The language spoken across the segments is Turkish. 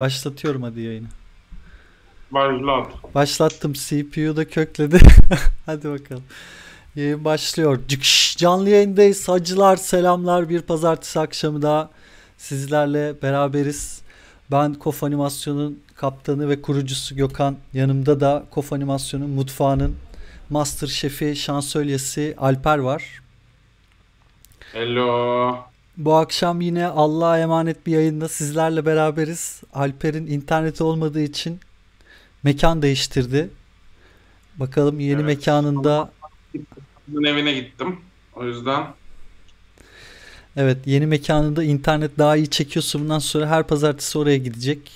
Başlatıyorum hadi yayını. Başlat. Başlattım. CPU da kökledi. hadi bakalım. Yayın başlıyor. Cıkş, canlı yayındayız. Hacılar selamlar. Bir pazartesi akşamı daha sizlerle beraberiz. Ben Kof Animasyon'un kaptanı ve kurucusu Gökhan. Yanımda da Kof Animasyon'un mutfağının master şefi, şansölyesi Alper var. Hello. Bu akşam yine Allah'a emanet bir yayında sizlerle beraberiz. Alper'in interneti olmadığı için mekan değiştirdi. Bakalım yeni Evet. mekanında evine gittim. O yüzden evet yeni mekanında internet daha iyi çekiyorsa bundan sonra her pazartesi oraya gidecek.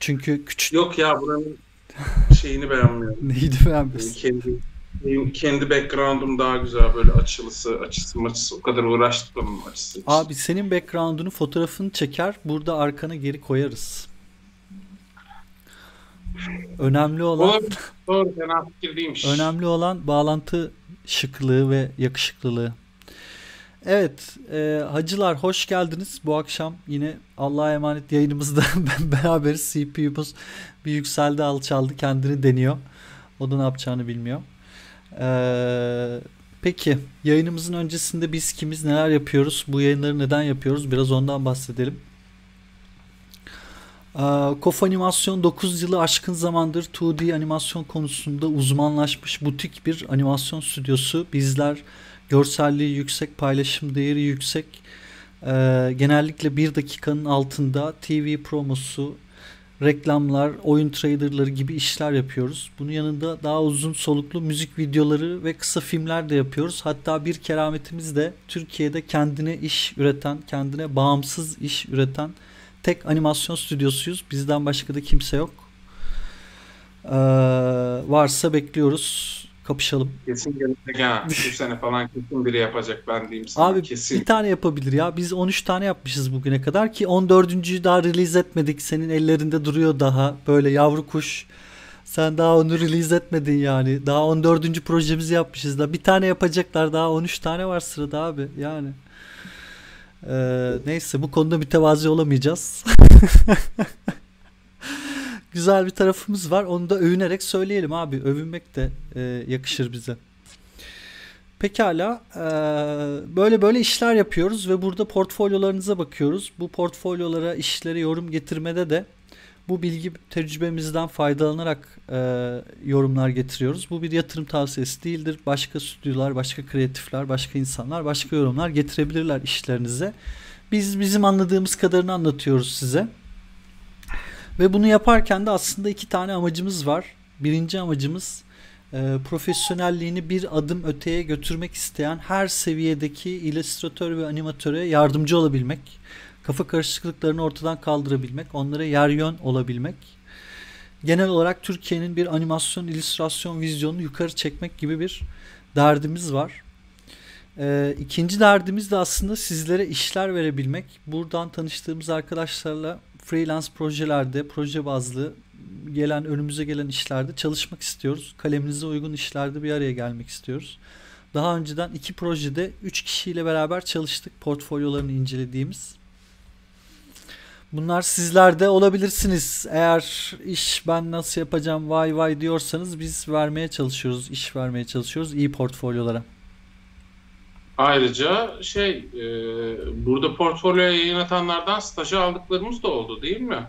Çünkü küçük yok ya buranın şeyini beğenmiyorum. neydi beğenmiyorsun? kendi benim kendi background'um daha güzel böyle açılısı, açısı maçısı o kadar uğraştık onun açısı için. Abi senin background'unu fotoğrafını çeker burada arkana geri koyarız. Önemli olan Doğru, doğru fena fikir değilmiş. Önemli olan bağlantı şıklığı ve yakışıklılığı. Evet, e, hacılar hoş geldiniz. Bu akşam yine Allah'a emanet yayınımızda beraberiz. CPU'muz bir yükseldi alçaldı kendini deniyor. O da ne yapacağını bilmiyor. E, peki yayınımızın öncesinde biz kimiz neler yapıyoruz? Bu yayınları neden yapıyoruz? Biraz ondan bahsedelim. Ee, Kof Animasyon 9 yılı aşkın zamandır 2D animasyon konusunda uzmanlaşmış butik bir animasyon stüdyosu. Bizler görselliği yüksek, paylaşım değeri yüksek, e, genellikle bir dakikanın altında TV promosu, reklamlar, oyun trailerları gibi işler yapıyoruz. Bunun yanında daha uzun soluklu müzik videoları ve kısa filmler de yapıyoruz. Hatta bir kerametimiz de Türkiye'de kendine iş üreten, kendine bağımsız iş üreten tek animasyon stüdyosuyuz. Bizden başka da kimse yok. Ee, varsa bekliyoruz. Kapışalım. Kesin gelecek ha. Bu sene falan kesin biri yapacak ben diyeyim sana. Abi kesin. bir tane yapabilir ya. Biz 13 tane yapmışız bugüne kadar ki 14.'ü daha release etmedik. Senin ellerinde duruyor daha böyle yavru kuş. Sen daha onu release etmedin yani. Daha 14. projemizi yapmışız da. Bir tane yapacaklar daha 13 tane var sırada abi yani. Ee, neyse bu konuda mütevazi olamayacağız. Güzel bir tarafımız var. Onu da övünerek söyleyelim abi. Övünmek de e, yakışır bize. Pekala. e, böyle böyle işler yapıyoruz ve burada portfolyolarınıza bakıyoruz. Bu portfolyolara, işlere yorum getirmede de bu bilgi tecrübemizden faydalanarak e, yorumlar getiriyoruz. Bu bir yatırım tavsiyesi değildir. Başka stüdyolar, başka kreatifler, başka insanlar başka yorumlar getirebilirler işlerinize. Biz bizim anladığımız kadarını anlatıyoruz size. Ve bunu yaparken de aslında iki tane amacımız var. Birinci amacımız e, profesyonelliğini bir adım öteye götürmek isteyen her seviyedeki illüstratör ve animatöre yardımcı olabilmek. Kafa karışıklıklarını ortadan kaldırabilmek, onlara yer yön olabilmek. Genel olarak Türkiye'nin bir animasyon, illüstrasyon vizyonunu yukarı çekmek gibi bir derdimiz var. Ee, ikinci derdimiz de aslında sizlere işler verebilmek. Buradan tanıştığımız arkadaşlarla freelance projelerde, proje bazlı gelen önümüze gelen işlerde çalışmak istiyoruz. Kaleminize uygun işlerde bir araya gelmek istiyoruz. Daha önceden iki projede üç kişiyle beraber çalıştık. Portfolyolarını incelediğimiz. Bunlar sizlerde olabilirsiniz. Eğer iş ben nasıl yapacağım vay vay diyorsanız biz vermeye çalışıyoruz. iş vermeye çalışıyoruz iyi portfolyolara. Ayrıca şey e, burada portfolyoya yayın atanlardan stajı aldıklarımız da oldu değil mi?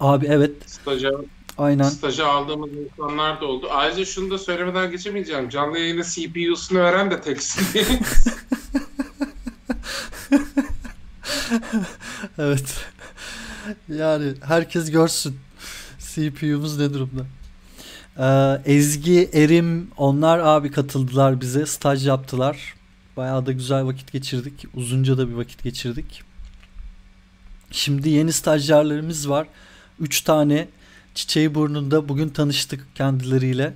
Abi evet Stajı, aynen. stajı aldığımız insanlar da oldu. Ayrıca şunu da söylemeden geçemeyeceğim. Canlı yayına CPU'sunu veren de teksin değil. Evet. Yani herkes görsün. CPU'muz ne durumda. Ee, Ezgi, Erim onlar abi katıldılar bize. Staj yaptılar. Bayağı da güzel vakit geçirdik. Uzunca da bir vakit geçirdik. Şimdi yeni stajyerlerimiz var. 3 tane çiçeği burnunda bugün tanıştık kendileriyle.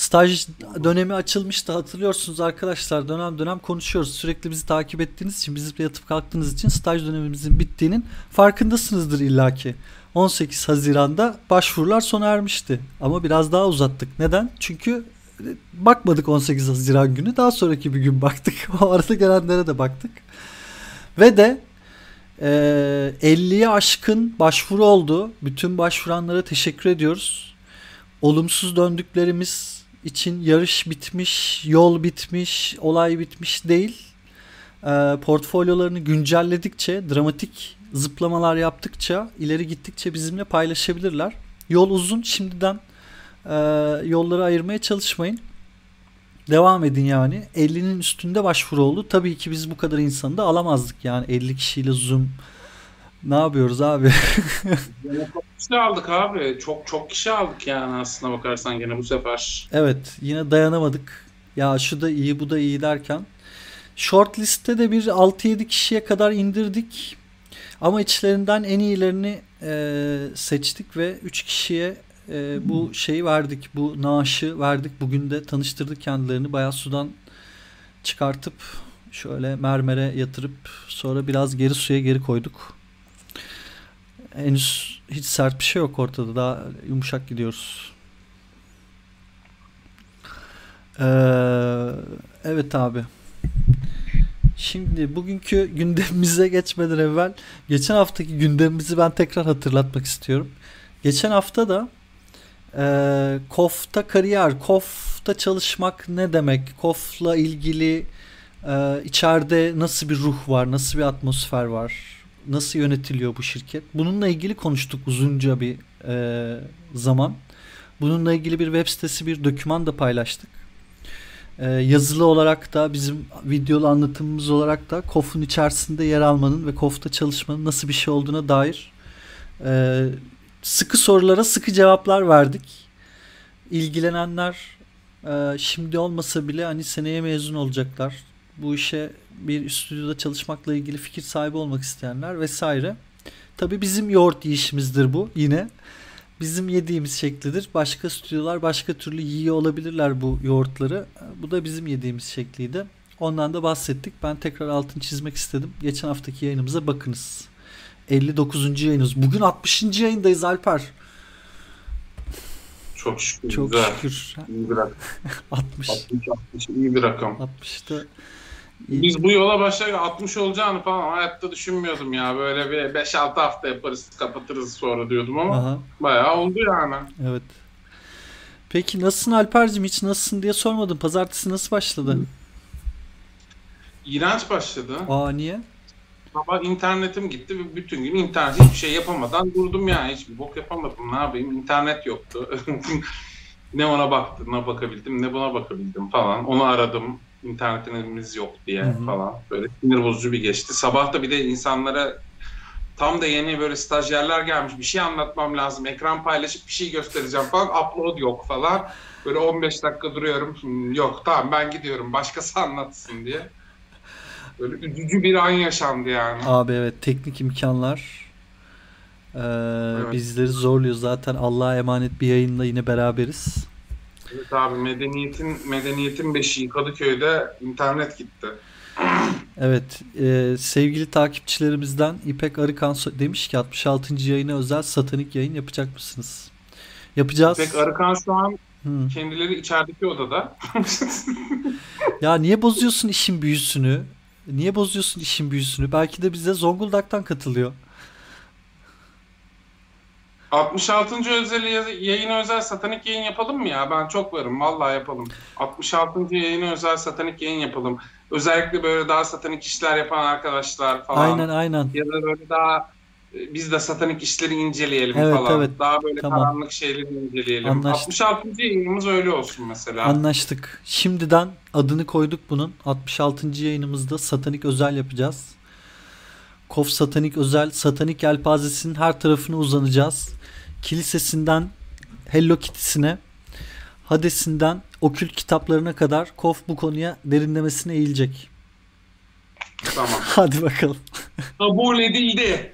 Staj dönemi açılmıştı hatırlıyorsunuz arkadaşlar dönem dönem konuşuyoruz. Sürekli bizi takip ettiğiniz için bizimle yatıp kalktığınız için staj dönemimizin bittiğinin farkındasınızdır illaki. 18 Haziran'da başvurular sona ermişti. Ama biraz daha uzattık. Neden? Çünkü bakmadık 18 Haziran günü. Daha sonraki bir gün baktık. O arada gelenlere de baktık. Ve de Ee, 50'ye aşkın başvuru oldu. Bütün başvuranlara teşekkür ediyoruz. Olumsuz döndüklerimiz için yarış bitmiş, yol bitmiş, olay bitmiş değil. Ee, portfolyolarını güncelledikçe, dramatik zıplamalar yaptıkça, ileri gittikçe bizimle paylaşabilirler. Yol uzun. Şimdiden e, yolları ayırmaya çalışmayın. Devam edin yani. 50'nin üstünde başvuru oldu. Tabii ki biz bu kadar insanı da alamazdık yani 50 kişiyle Zoom. Ne yapıyoruz abi? kişi aldık abi. Çok çok kişi aldık yani aslına bakarsan gene bu sefer. Evet yine dayanamadık. Ya şu da iyi bu da iyi derken. Short liste de bir 6-7 kişiye kadar indirdik. Ama içlerinden en iyilerini e, seçtik ve 3 kişiye e, bu şeyi verdik. Bu naaşı verdik. Bugün de tanıştırdık kendilerini. Bayağı sudan çıkartıp şöyle mermere yatırıp sonra biraz geri suya geri koyduk. Henüz hiç sert bir şey yok ortada. Daha yumuşak gidiyoruz. Ee, evet abi. Şimdi bugünkü gündemimize geçmeden evvel geçen haftaki gündemimizi ben tekrar hatırlatmak istiyorum. Geçen hafta da e, KOF'ta kariyer, KOF'ta çalışmak ne demek? KOF'la ilgili e, içeride nasıl bir ruh var, nasıl bir atmosfer var, nasıl yönetiliyor bu şirket? Bununla ilgili konuştuk uzunca bir e, zaman. Bununla ilgili bir web sitesi, bir doküman da paylaştık. E, yazılı olarak da bizim videolu anlatımımız olarak da KOF'un içerisinde yer almanın ve KOF'ta çalışmanın nasıl bir şey olduğuna dair e, sıkı sorulara sıkı cevaplar verdik. İlgilenenler e, şimdi olmasa bile hani seneye mezun olacaklar. Bu işe bir stüdyoda çalışmakla ilgili fikir sahibi olmak isteyenler vesaire. Tabi bizim yoğurt yiyişimizdir bu yine. Bizim yediğimiz şeklidir. Başka stüdyolar başka türlü yiyor olabilirler bu yoğurtları. Bu da bizim yediğimiz şekliydi. Ondan da bahsettik. Ben tekrar altını çizmek istedim. Geçen haftaki yayınımıza bakınız. 59. yayınız. Bugün 60. yayındayız Alper. Çok şükür. Çok güzel. şükür. İyi bir rakam. 60. 60, 60 iyi bir rakam. 60'ta Biz bu yola başlarken 60 olacağını falan hayatta düşünmüyordum ya. Böyle bir 5-6 hafta yaparız kapatırız sonra diyordum ama Aha, bayağı oldu yani. evet. Peki nasılsın Alper'cim? Hiç nasılsın diye sormadım. Pazartesi nasıl başladı? İğrenç başladı. Aa niye? Sabah internetim gitti ve bütün gün internet hiçbir şey yapamadan durdum yani. Hiçbir bok yapamadım. Ne yapayım? İnternet yoktu. ne ona baktım, ne bakabildim, ne buna bakabildim falan. Onu aradım. İnternetimiz yok diye Hı hı. falan. Böyle sinir bozucu bir geçti. Sabah da bir de insanlara tam da yeni böyle stajyerler gelmiş. Bir şey anlatmam lazım. Ekran paylaşıp bir şey göstereceğim falan. Upload yok falan. Böyle 15 dakika duruyorum. Yok tamam ben gidiyorum. Başkası anlatsın diye. Böyle üzücü bir an yaşandı yani. Abi evet teknik imkanlar eee, bizleri zorluyor. Zaten Allah'a emanet bir yayınla yine beraberiz. Evet abi medeniyetin medeniyetin beşiği Kadıköy'de internet gitti. Evet eee, sevgili takipçilerimizden İpek Arıkan demiş ki 66. yayına özel satanik yayın yapacak mısınız? Yapacağız. Pek Arıkan şu an Hı. kendileri içerideki odada. Ya niye bozuyorsun işin büyüsünü? Niye bozuyorsun işin büyüsünü? Belki de bize Zonguldak'tan katılıyor. 66. özel yayına özel satanik yayın yapalım mı ya? Ben çok varım. Vallahi yapalım. 66. yayına özel satanik yayın yapalım. Özellikle böyle daha satanik işler yapan arkadaşlar falan. Aynen aynen. Ya da böyle daha e, biz de satanik işleri inceleyelim Evet, falan. evet. Daha böyle Tamam. karanlık şeyleri inceleyelim. Anlaştık. 66. yayınımız öyle olsun mesela. Anlaştık. Şimdiden adını koyduk bunun. 66. yayınımızda satanik özel yapacağız. Kof satanik özel, satanik yelpazesinin her tarafına uzanacağız. Kilisesinden Hello Kitty'sine, Hades'inden okült kitaplarına kadar Kof bu konuya derinlemesine eğilecek. Tamam. Hadi bakalım. Kabul edildi.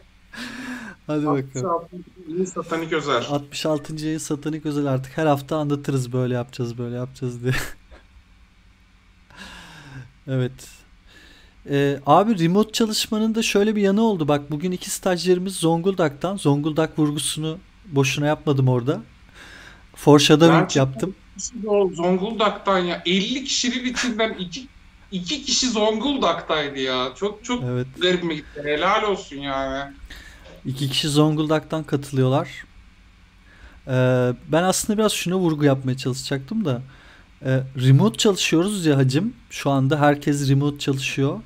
Hadi bakalım. 66. yayın satanik özel. 66. yayın satanik özel artık her hafta anlatırız böyle yapacağız böyle yapacağız diye. evet. Ee, abi remote çalışmanın da şöyle bir yanı oldu. Bak bugün iki stajyerimiz Zonguldak'tan. Zonguldak vurgusunu boşuna yapmadım orada. Foreshadowing yaptım. Zonguldak'tan ya 50 kişinin içinden iki iki kişi Zonguldak'taydı ya. Çok çok Evet. garibime gitti. Helal olsun yani. İki kişi Zonguldak'tan katılıyorlar. Ee, ben aslında biraz şuna vurgu yapmaya çalışacaktım da. Ee, remote çalışıyoruz ya hacım. Şu anda herkes remote çalışıyor.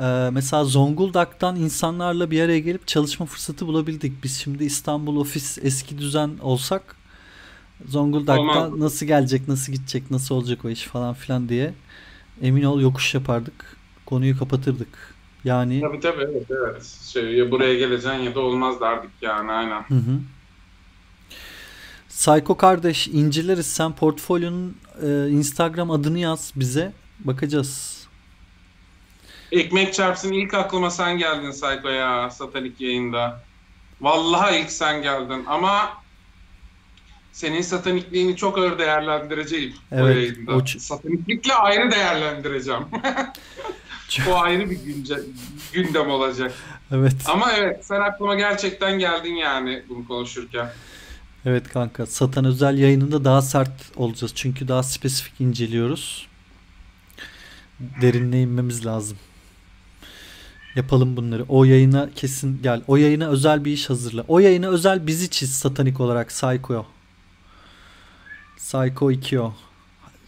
Ee, mesela Zonguldak'tan insanlarla bir araya gelip çalışma fırsatı bulabildik. Biz şimdi İstanbul ofis eski düzen olsak Zonguldak'tan Olmaz. nasıl gelecek, nasıl gidecek, nasıl olacak o iş falan filan diye emin ol yokuş yapardık. Konuyu kapatırdık. Yani Tabii tabii evet evet. Şey, ya buraya geleceksin ya da olmaz derdik yani aynen. Hı hı. Psycho kardeş inceleriz. Sen portfolyonun e, Instagram adını yaz bize. Bakacağız. Ekmek çarpsın ilk aklıma sen geldin Sayko ya satanik yayında. Vallahi ilk sen geldin ama senin satanikliğini çok ağır değerlendireceğim o Evet, yayında. o Sataniklikle ayrı değerlendireceğim. o ayrı bir günce, gündem olacak. Evet. Ama evet sen aklıma gerçekten geldin yani bunu konuşurken. Evet kanka. Satan özel yayınında daha sert olacağız. Çünkü daha spesifik inceliyoruz. Derinine inmemiz lazım. Yapalım bunları. O yayına kesin gel. O yayına özel bir iş hazırla. O yayına özel bizi çiz satanik olarak Psycho. Psycho 2o.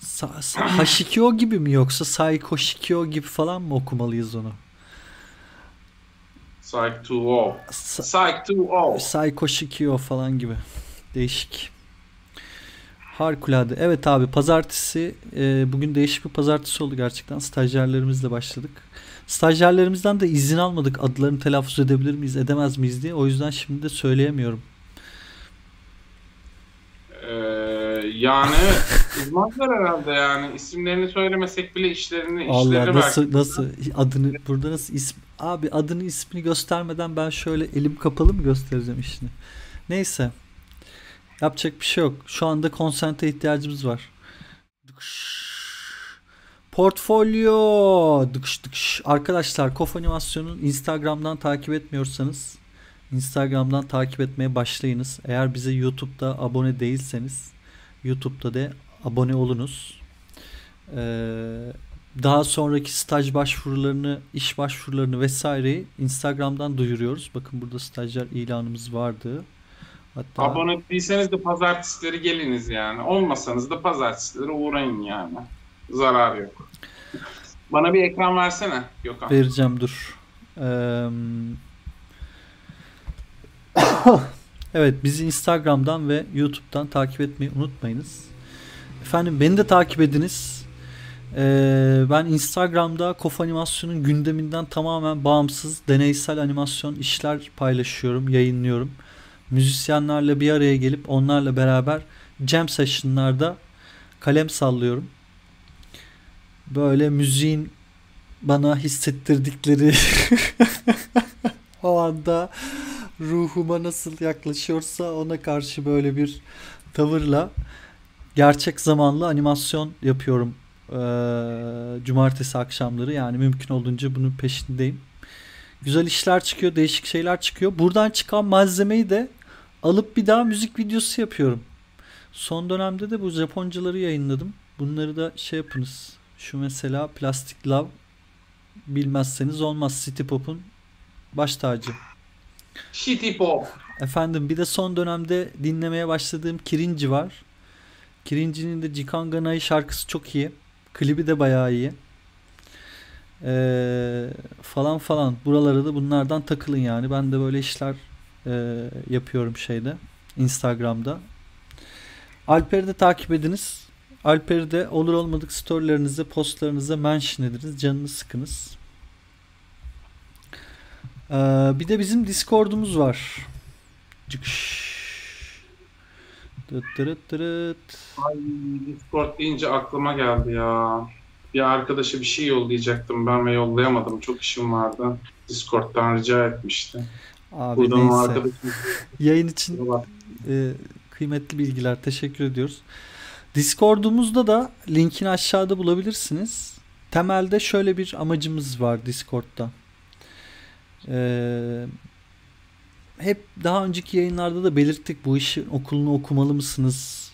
Sa- sa- H2o gibi mi yoksa Psycho Shikio gibi falan mı okumalıyız onu? Psych 2O. Sa- Psych 2O. Psycho Shikio falan gibi. Değişik. Harikulade. Evet abi pazartesi e, bugün değişik bir pazartesi oldu gerçekten. Stajyerlerimizle başladık. Stajyerlerimizden de izin almadık. Adlarını telaffuz edebilir miyiz, edemez miyiz diye. O yüzden şimdi de söyleyemiyorum. Ee, yani uzmanlar herhalde yani isimlerini söylemesek bile işlerini işlerini nasıl belki. nasıl adını burada nasıl isim abi adını ismini göstermeden ben şöyle elim kapalı mı göstereceğim işini. Neyse. Yapacak bir şey yok. Şu anda konsente ihtiyacımız var. Dıkış. Portfolyo. Dıkış dıkış. Arkadaşlar Kof Animasyon'un Instagram'dan takip etmiyorsanız Instagram'dan takip etmeye başlayınız. Eğer bize YouTube'da abone değilseniz YouTube'da da abone olunuz. Ee, daha sonraki staj başvurularını, iş başvurularını vesaireyi Instagram'dan duyuruyoruz. Bakın burada stajyer ilanımız vardı. Hatta Abone değilseniz de pazartesileri geliniz yani. Olmasanız da pazartesileri uğrayın yani. Zarar yok. Bana bir ekran versene Gökhan. vereceğim dur. Ee, evet bizi Instagram'dan ve YouTube'dan takip etmeyi unutmayınız. Efendim beni de takip ediniz. Ee, ben Instagram'da Kof Animasyon'un gündeminden tamamen bağımsız deneysel animasyon işler paylaşıyorum, yayınlıyorum. Müzisyenlerle bir araya gelip onlarla beraber jam session'larda kalem sallıyorum. Böyle müziğin bana hissettirdikleri o anda ruhuma nasıl yaklaşıyorsa ona karşı böyle bir tavırla gerçek zamanlı animasyon yapıyorum ee, cumartesi akşamları yani mümkün olduğunca bunun peşindeyim. Güzel işler çıkıyor, değişik şeyler çıkıyor. Buradan çıkan malzemeyi de alıp bir daha müzik videosu yapıyorum. Son dönemde de bu Japoncaları yayınladım. Bunları da şey yapınız. Şu mesela Plastic Love bilmezseniz olmaz. City Pop'un baş tacı. Shitty Pop. Efendim bir de son dönemde dinlemeye başladığım Kirinci var. Kirinci'nin de Jikanganai şarkısı çok iyi. Klibi de bayağı iyi. Ee, falan falan. Buralara da bunlardan takılın yani. Ben de böyle işler e, yapıyorum şeyde. Instagram'da. Alper'i de takip ediniz. Alper'i de olur olmadık storylerinize, postlarınıza mention ediniz. Canını sıkınız. Ee, bir de bizim Discord'umuz var. Cıkış. Dıt dırıt dırıt. Ay Discord deyince aklıma geldi ya. Bir arkadaşa bir şey yollayacaktım ben ve yollayamadım. Çok işim vardı. Discord'dan rica etmişti. Abi Buradan neyse. arkadaşım Yayın için e, kıymetli bilgiler. Teşekkür ediyoruz. Discord'umuzda da linkini aşağıda bulabilirsiniz. Temelde şöyle bir amacımız var Discord'da. Ee, hep daha önceki yayınlarda da belirttik bu işin okulunu okumalı mısınız?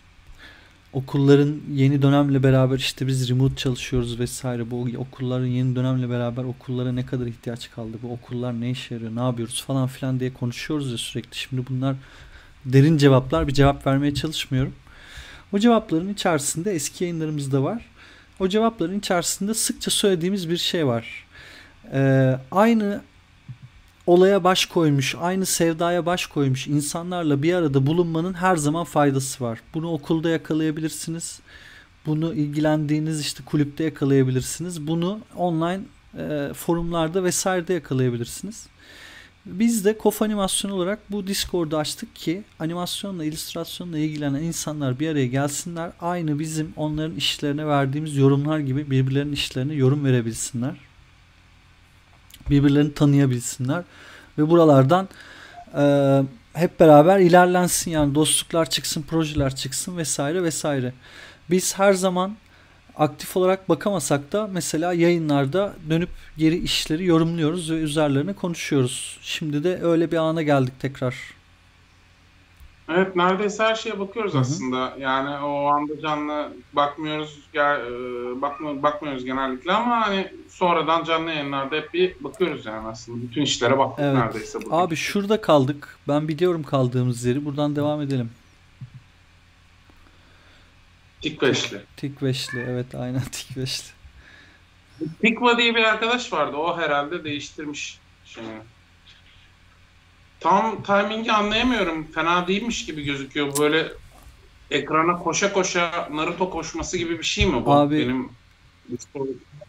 okulların yeni dönemle beraber işte biz remote çalışıyoruz vesaire. Bu okulların yeni dönemle beraber okullara ne kadar ihtiyaç kaldı? Bu okullar ne işe yarıyor? Ne yapıyoruz falan filan diye konuşuyoruz ya sürekli. Şimdi bunlar derin cevaplar. Bir cevap vermeye çalışmıyorum. O cevapların içerisinde eski yayınlarımızda var. O cevapların içerisinde sıkça söylediğimiz bir şey var. Ee, aynı olaya baş koymuş, aynı sevdaya baş koymuş insanlarla bir arada bulunmanın her zaman faydası var. Bunu okulda yakalayabilirsiniz. Bunu ilgilendiğiniz işte kulüpte yakalayabilirsiniz. Bunu online e, forumlarda vesairede yakalayabilirsiniz. Biz de Kof Animasyon olarak bu Discord'u açtık ki animasyonla, illüstrasyonla ilgilenen insanlar bir araya gelsinler. Aynı bizim onların işlerine verdiğimiz yorumlar gibi birbirlerinin işlerine yorum verebilsinler birbirlerini tanıyabilsinler ve buralardan e, hep beraber ilerlensin yani dostluklar çıksın, projeler çıksın vesaire vesaire. Biz her zaman aktif olarak bakamasak da mesela yayınlarda dönüp geri işleri yorumluyoruz ve üzerlerine konuşuyoruz. Şimdi de öyle bir ana geldik tekrar. Evet neredeyse her şeye bakıyoruz Hı-hı. aslında. Yani o anda canlı bakmıyoruz e, bakma, bakmıyoruz genellikle ama hani sonradan canlı yayınlarda hep bir bakıyoruz yani aslında. Bütün işlere baktık evet. neredeyse. Bugün. Abi şurada kaldık. Ben biliyorum kaldığımız yeri. Buradan devam edelim. Tikveşli. Tikveşli evet aynen Tikveşli. Tikva diye bir arkadaş vardı. O herhalde değiştirmiş şeyini. Tam timingi anlayamıyorum. Fena değilmiş gibi gözüküyor. Böyle ekrana koşa koşa Naruto koşması gibi bir şey mi bu? Abi, Benim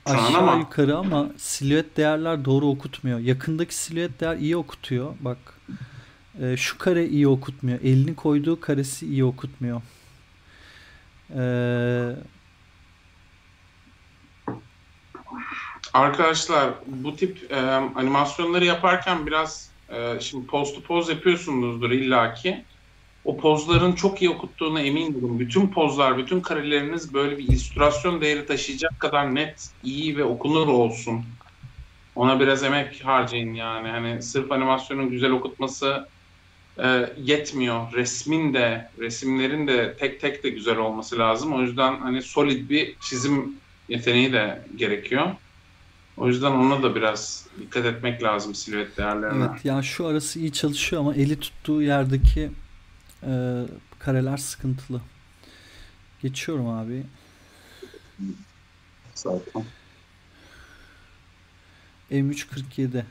aşağı ama. yukarı ama silüet değerler doğru okutmuyor. Yakındaki silüet değer iyi okutuyor. Bak e, şu kare iyi okutmuyor. Elini koyduğu karesi iyi okutmuyor. Eee Arkadaşlar bu tip e, animasyonları yaparken biraz e, şimdi poz to poz yapıyorsunuzdur illaki. O pozların çok iyi okuttuğuna emindim. Bütün pozlar, bütün kareleriniz böyle bir illüstrasyon değeri taşıyacak kadar net, iyi ve okunur olsun. Ona biraz emek harcayın yani. Hani sırf animasyonun güzel okutması e, yetmiyor. Resmin de, resimlerin de tek tek de güzel olması lazım. O yüzden hani solid bir çizim yeteneği de gerekiyor. O yüzden ona da biraz dikkat etmek lazım silüet değerlerine. Evet yani şu arası iyi çalışıyor ama eli tuttuğu yerdeki e, kareler sıkıntılı. Geçiyorum abi. Zaten. M347.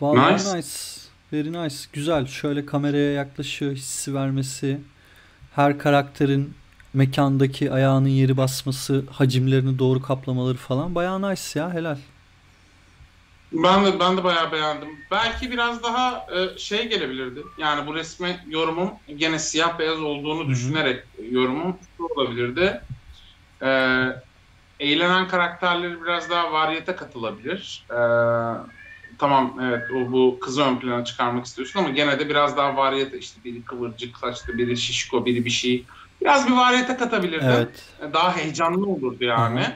Vallahi nice. nice. Very nice. Güzel. Şöyle kameraya yaklaşıyor hissi vermesi. Her karakterin mekandaki ayağının yeri basması, hacimlerini doğru kaplamaları falan bayağı nice ya helal. Ben de ben de bayağı beğendim. Belki biraz daha e, şey gelebilirdi. Yani bu resme yorumum gene siyah beyaz olduğunu düşünerek yorumum şu olabilirdi. E, eğlenen karakterleri biraz daha variyete katılabilir. E, tamam evet o bu kızı ön plana çıkarmak istiyorsun ama gene de biraz daha variyete işte biri kıvırcık saçlı, biri şişko, biri bir şey biraz bir variyete katabilirdi. Evet. Daha heyecanlı olurdu yani.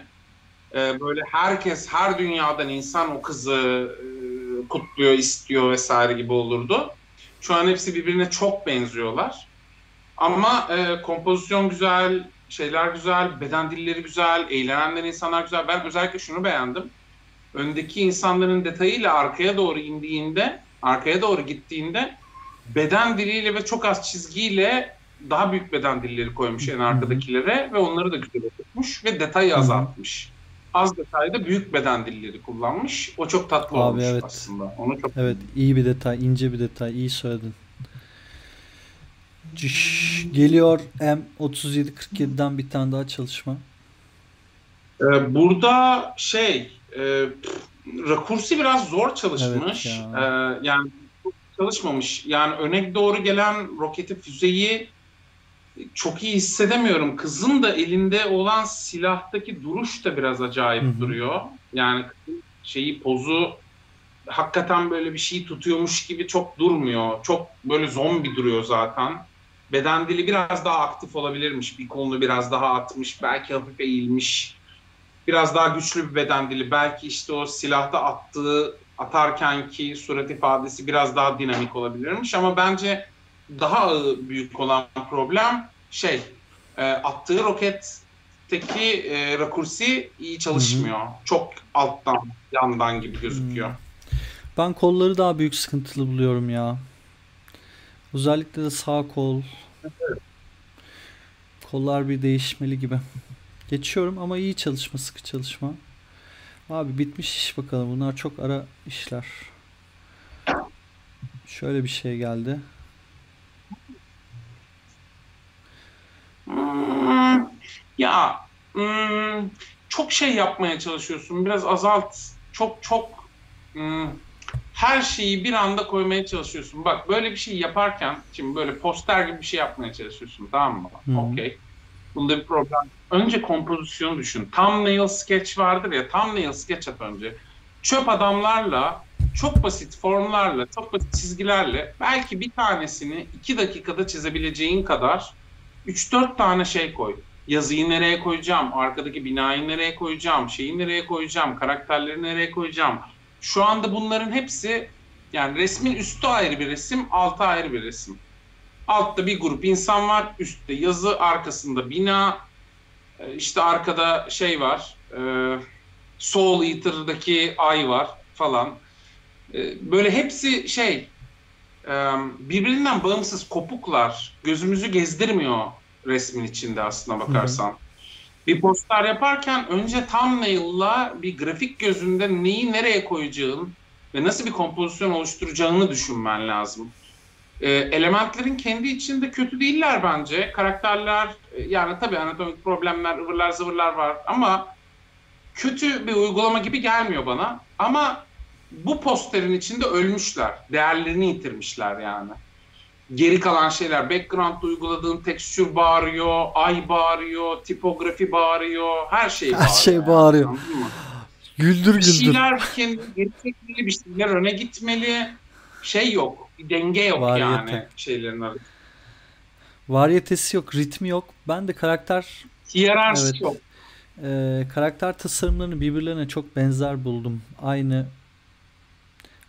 Ee, böyle herkes, her dünyadan insan o kızı e, kutluyor, istiyor vesaire gibi olurdu. Şu an hepsi birbirine çok benziyorlar. Ama e, kompozisyon güzel, şeyler güzel, beden dilleri güzel, eğlenenler insanlar güzel. Ben özellikle şunu beğendim. Öndeki insanların detayıyla arkaya doğru indiğinde, arkaya doğru gittiğinde beden diliyle ve çok az çizgiyle daha büyük beden dilleri koymuş en arkadakilere ve onları da güzel okutmuş ve detayı azaltmış. Az detayda büyük beden dilleri kullanmış. O çok tatlı Abi olmuş evet. aslında. Onu çok Evet, iyi bir detay, ince bir detay. iyi söyledin. Cış, geliyor M3747'den bir tane daha çalışma. Ee, burada şey e, Rakursi biraz zor çalışmış. Evet ya. ee, yani çalışmamış. Yani öne doğru gelen roketi füzeyi çok iyi hissedemiyorum. Kızın da elinde olan silahtaki duruş da biraz acayip Hı-hı. duruyor. Yani şeyi pozu hakikaten böyle bir şey tutuyormuş gibi çok durmuyor. Çok böyle zombi duruyor zaten. Beden dili biraz daha aktif olabilirmiş. Bir kolunu biraz daha atmış. Belki hafif eğilmiş. Biraz daha güçlü bir beden dili. Belki işte o silahta attığı atarken ki surat ifadesi biraz daha dinamik olabilirmiş. Ama bence daha büyük olan problem şey e, attığı roketteki e, rakursi iyi çalışmıyor. Hı hı. Çok alttan yandan gibi gözüküyor. Ben kolları daha büyük sıkıntılı buluyorum ya. Özellikle de sağ kol. Evet. Kollar bir değişmeli gibi. Geçiyorum ama iyi çalışma, sıkı çalışma. Abi bitmiş iş bakalım. Bunlar çok ara işler. Şöyle bir şey geldi. Hmm, ya hmm, çok şey yapmaya çalışıyorsun. Biraz azalt. Çok çok hmm, her şeyi bir anda koymaya çalışıyorsun. Bak böyle bir şey yaparken şimdi böyle poster gibi bir şey yapmaya çalışıyorsun tamam mı? Okey. Bunda bir problem. Önce kompozisyonu düşün. Thumbnail sketch vardır ya. Thumbnail sketch at önce. Çöp adamlarla çok basit formlarla, çok basit çizgilerle belki bir tanesini iki dakikada çizebileceğin kadar 3-4 tane şey koy. Yazıyı nereye koyacağım, arkadaki binayı nereye koyacağım, şeyi nereye koyacağım, karakterleri nereye koyacağım. Şu anda bunların hepsi yani resmin üstü ayrı bir resim, altı ayrı bir resim. Altta bir grup insan var, üstte yazı, arkasında bina, e, işte arkada şey var, e, Soul Eater'daki ay var falan. E, böyle hepsi şey, birbirinden bağımsız kopuklar. Gözümüzü gezdirmiyor resmin içinde aslına bakarsan. Hı hı. Bir poster yaparken önce thumbnail'la bir grafik gözünde neyi nereye koyacağın ve nasıl bir kompozisyon oluşturacağını düşünmen lazım. E, elementlerin kendi içinde kötü değiller bence. Karakterler e, yani tabii anatomik problemler, ıvırlar zıvırlar var ama kötü bir uygulama gibi gelmiyor bana. Ama bu posterin içinde ölmüşler. Değerlerini yitirmişler yani. Geri kalan şeyler, background'da uyguladığın tekstür bağırıyor, ay bağırıyor, tipografi bağırıyor, her şey bağırıyor. Her şey bağırıyor. Yani, güldür güldür. Bir şeyler kendi geri çekmeli, bir şeyler öne gitmeli. Şey yok, bir denge yok Variyete. yani şeylerin arasında. Variyetesi yok, ritmi yok. Ben de karakter... Hiyerarşi evet, yok. E, karakter tasarımlarını birbirlerine çok benzer buldum. Aynı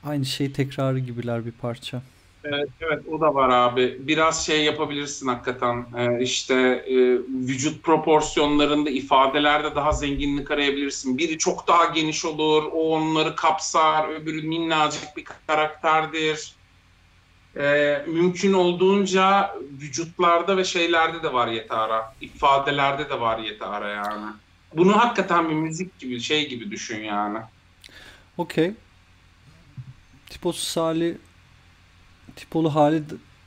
aynı şey tekrarı gibiler bir parça. Evet, evet o da var abi. Biraz şey yapabilirsin hakikaten. Ee, işte e, vücut proporsiyonlarında ifadelerde daha zenginlik arayabilirsin. Biri çok daha geniş olur, o onları kapsar, öbürü minnacık bir karakterdir. Ee, mümkün olduğunca vücutlarda ve şeylerde de var yetara. ifadelerde de var yetara yani. Bunu hakikaten bir müzik gibi, şey gibi düşün yani. Okey. Tiposuz hali tipolu hali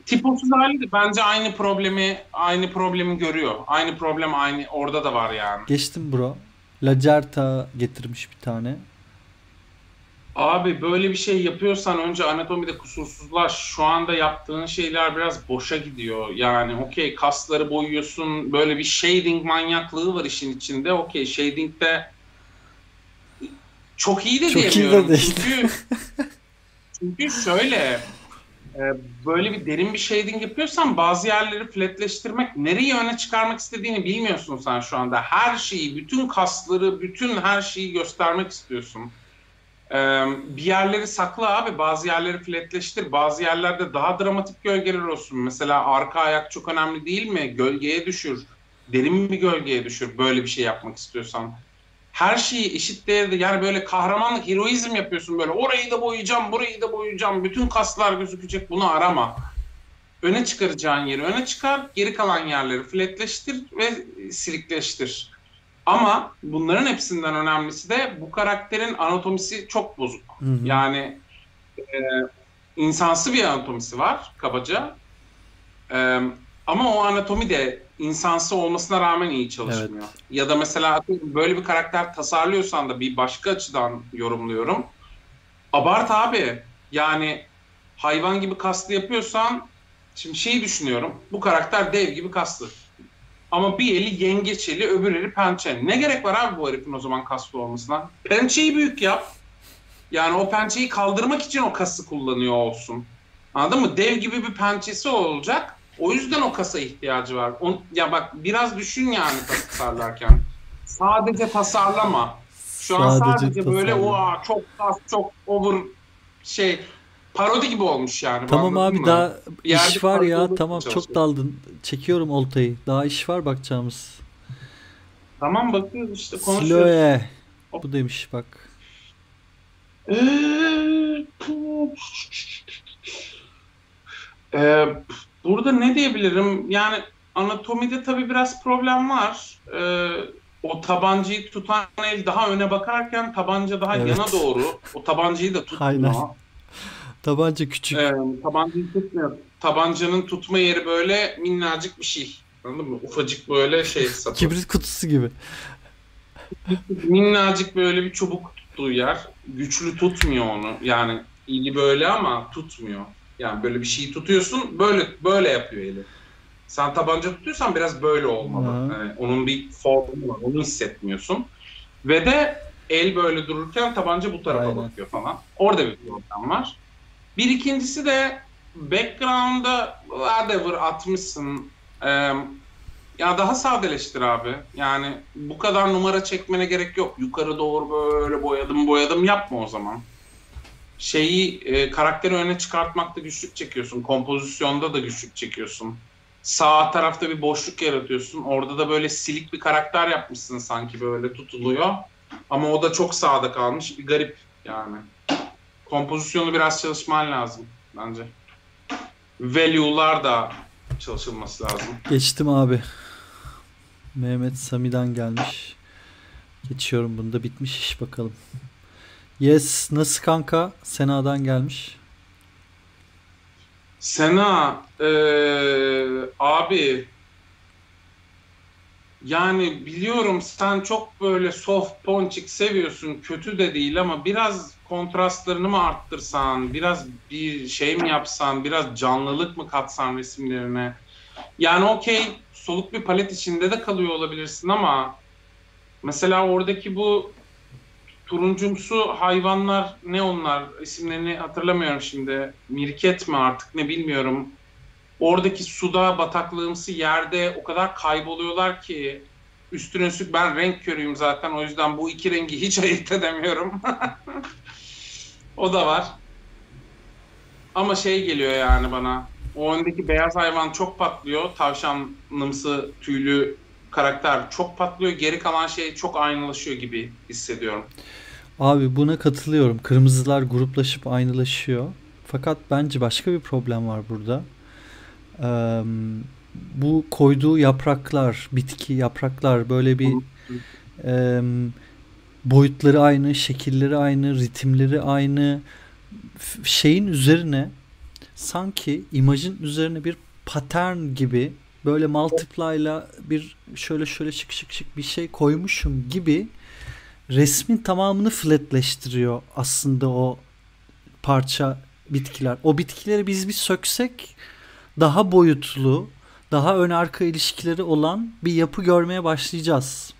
tiposuz hali de bence aynı problemi aynı problemi görüyor. Aynı problem aynı orada da var yani. Geçtim bro. Lacerta getirmiş bir tane. Abi böyle bir şey yapıyorsan önce anatomide kusursuzlaş. Şu anda yaptığın şeyler biraz boşa gidiyor. Yani okey kasları boyuyorsun. Böyle bir shading manyaklığı var işin içinde. Okey shading'de çok iyi de çok diyemiyorum. Iyi de çünkü çünkü şöyle böyle bir derin bir shading yapıyorsan bazı yerleri flatleştirmek, nereyi öne çıkarmak istediğini bilmiyorsun sen şu anda. Her şeyi, bütün kasları, bütün her şeyi göstermek istiyorsun. E, bir yerleri sakla abi, bazı yerleri flatleştir, bazı yerlerde daha dramatik gölgeler olsun. Mesela arka ayak çok önemli değil mi? Gölgeye düşür, derin bir gölgeye düşür böyle bir şey yapmak istiyorsan her şeyi eşit değerde yani böyle kahramanlık, heroizm yapıyorsun böyle. Orayı da boyayacağım, burayı da boyayacağım. Bütün kaslar gözükecek. Bunu arama. Öne çıkaracağın yeri öne çıkar. Geri kalan yerleri flatleştir ve silikleştir. Ama bunların hepsinden önemlisi de bu karakterin anatomisi çok bozuk. Hı hı. Yani e, insansı bir anatomisi var kabaca. E, ama o anatomi de insansı olmasına rağmen iyi çalışmıyor. Evet. Ya da mesela böyle bir karakter tasarlıyorsan da bir başka açıdan yorumluyorum. Abart abi. Yani hayvan gibi kaslı yapıyorsan şimdi şeyi düşünüyorum. Bu karakter dev gibi kaslı. Ama bir eli yengeç eli, öbür eli pençe. Ne gerek var abi bu herifin o zaman kaslı olmasına? Pençeyi büyük yap. Yani o pençeyi kaldırmak için o kası kullanıyor olsun. Anladın mı? Dev gibi bir pençesi olacak o yüzden o kasa ihtiyacı var. On, ya bak biraz düşün yani tasarlarken. Sadece tasarlama. Şu an sadece, sadece böyle o çok çok over şey parodi gibi olmuş yani. Tamam abi mı? daha yerde iş var ya. Tamam çok daldın. Çekiyorum oltayı. Daha iş var bakacağımız. Tamam bakıyoruz işte konuşuyoruz. Sloe. Bu demiş bak. Ee, Ee, burada ne diyebilirim? Yani anatomide tabii biraz problem var. Ee, o tabancayı tutan el daha öne bakarken tabanca daha Evet. yana doğru. O tabancayı da tutmuyor. Aynen. Tabanca küçük. Ee, tabancayı tutmuyor. Tabancanın tutma yeri böyle minnacık bir şey. Anladın mı? Ufacık böyle şey. Kibrit kutusu gibi. minnacık böyle bir çubuk tuttuğu yer. Güçlü tutmuyor onu. Yani eli böyle ama tutmuyor. Yani böyle bir şeyi tutuyorsun böyle böyle yapıyor eli. Sen tabanca tutuyorsan biraz böyle olmalı. Yani onun bir formu var. Onu hissetmiyorsun. Ve de el böyle dururken tabanca bu tarafa Aynen. bakıyor falan. Orada bir problem var. Bir ikincisi de background'da whatever atmışsın. Ee, ya daha sadeleştir abi. Yani bu kadar numara çekmene gerek yok. Yukarı doğru böyle boyadım boyadım yapma o zaman. Şeyi e, karakteri öne çıkartmakta güçlük çekiyorsun. Kompozisyonda da güçlük çekiyorsun. Sağ tarafta bir boşluk yaratıyorsun. Orada da böyle silik bir karakter yapmışsın sanki böyle tutuluyor. Ama o da çok sağda kalmış. Bir garip yani. Kompozisyonu biraz çalışman lazım bence. Value'lar da çalışılması lazım. Geçtim abi. Mehmet Sami'den gelmiş. Geçiyorum bunu da bitmiş iş bakalım. Yes nasıl kanka? Sena'dan gelmiş. Sena, eee, abi yani biliyorum sen çok böyle soft ponçik seviyorsun. Kötü de değil ama biraz kontrastlarını mı arttırsan, biraz bir şey mi yapsan, biraz canlılık mı katsan resimlerine? Yani okey soluk bir palet içinde de kalıyor olabilirsin ama mesela oradaki bu turuncumsu hayvanlar ne onlar? İsimlerini hatırlamıyorum şimdi. Mirket mi artık ne bilmiyorum. Oradaki suda bataklığımsı yerde o kadar kayboluyorlar ki üstüne üstlük ben renk körüyüm zaten o yüzden bu iki rengi hiç ayırt edemiyorum. o da var. Ama şey geliyor yani bana. O öndeki beyaz hayvan çok patlıyor. Tavşanımsı tüylü karakter çok patlıyor. Geri kalan şey çok aynılaşıyor gibi hissediyorum. Abi buna katılıyorum. Kırmızılar gruplaşıp aynılaşıyor. Fakat bence başka bir problem var burada. Eee, bu koyduğu yapraklar, bitki yapraklar böyle bir eee, boyutları aynı, şekilleri aynı, ritimleri aynı şeyin üzerine sanki imajın üzerine bir pattern gibi böyle multiply'la bir şöyle şöyle şık şık şık bir şey koymuşum gibi resmin tamamını flatleştiriyor aslında o parça bitkiler. O bitkileri biz bir söksek daha boyutlu, daha ön arka ilişkileri olan bir yapı görmeye başlayacağız.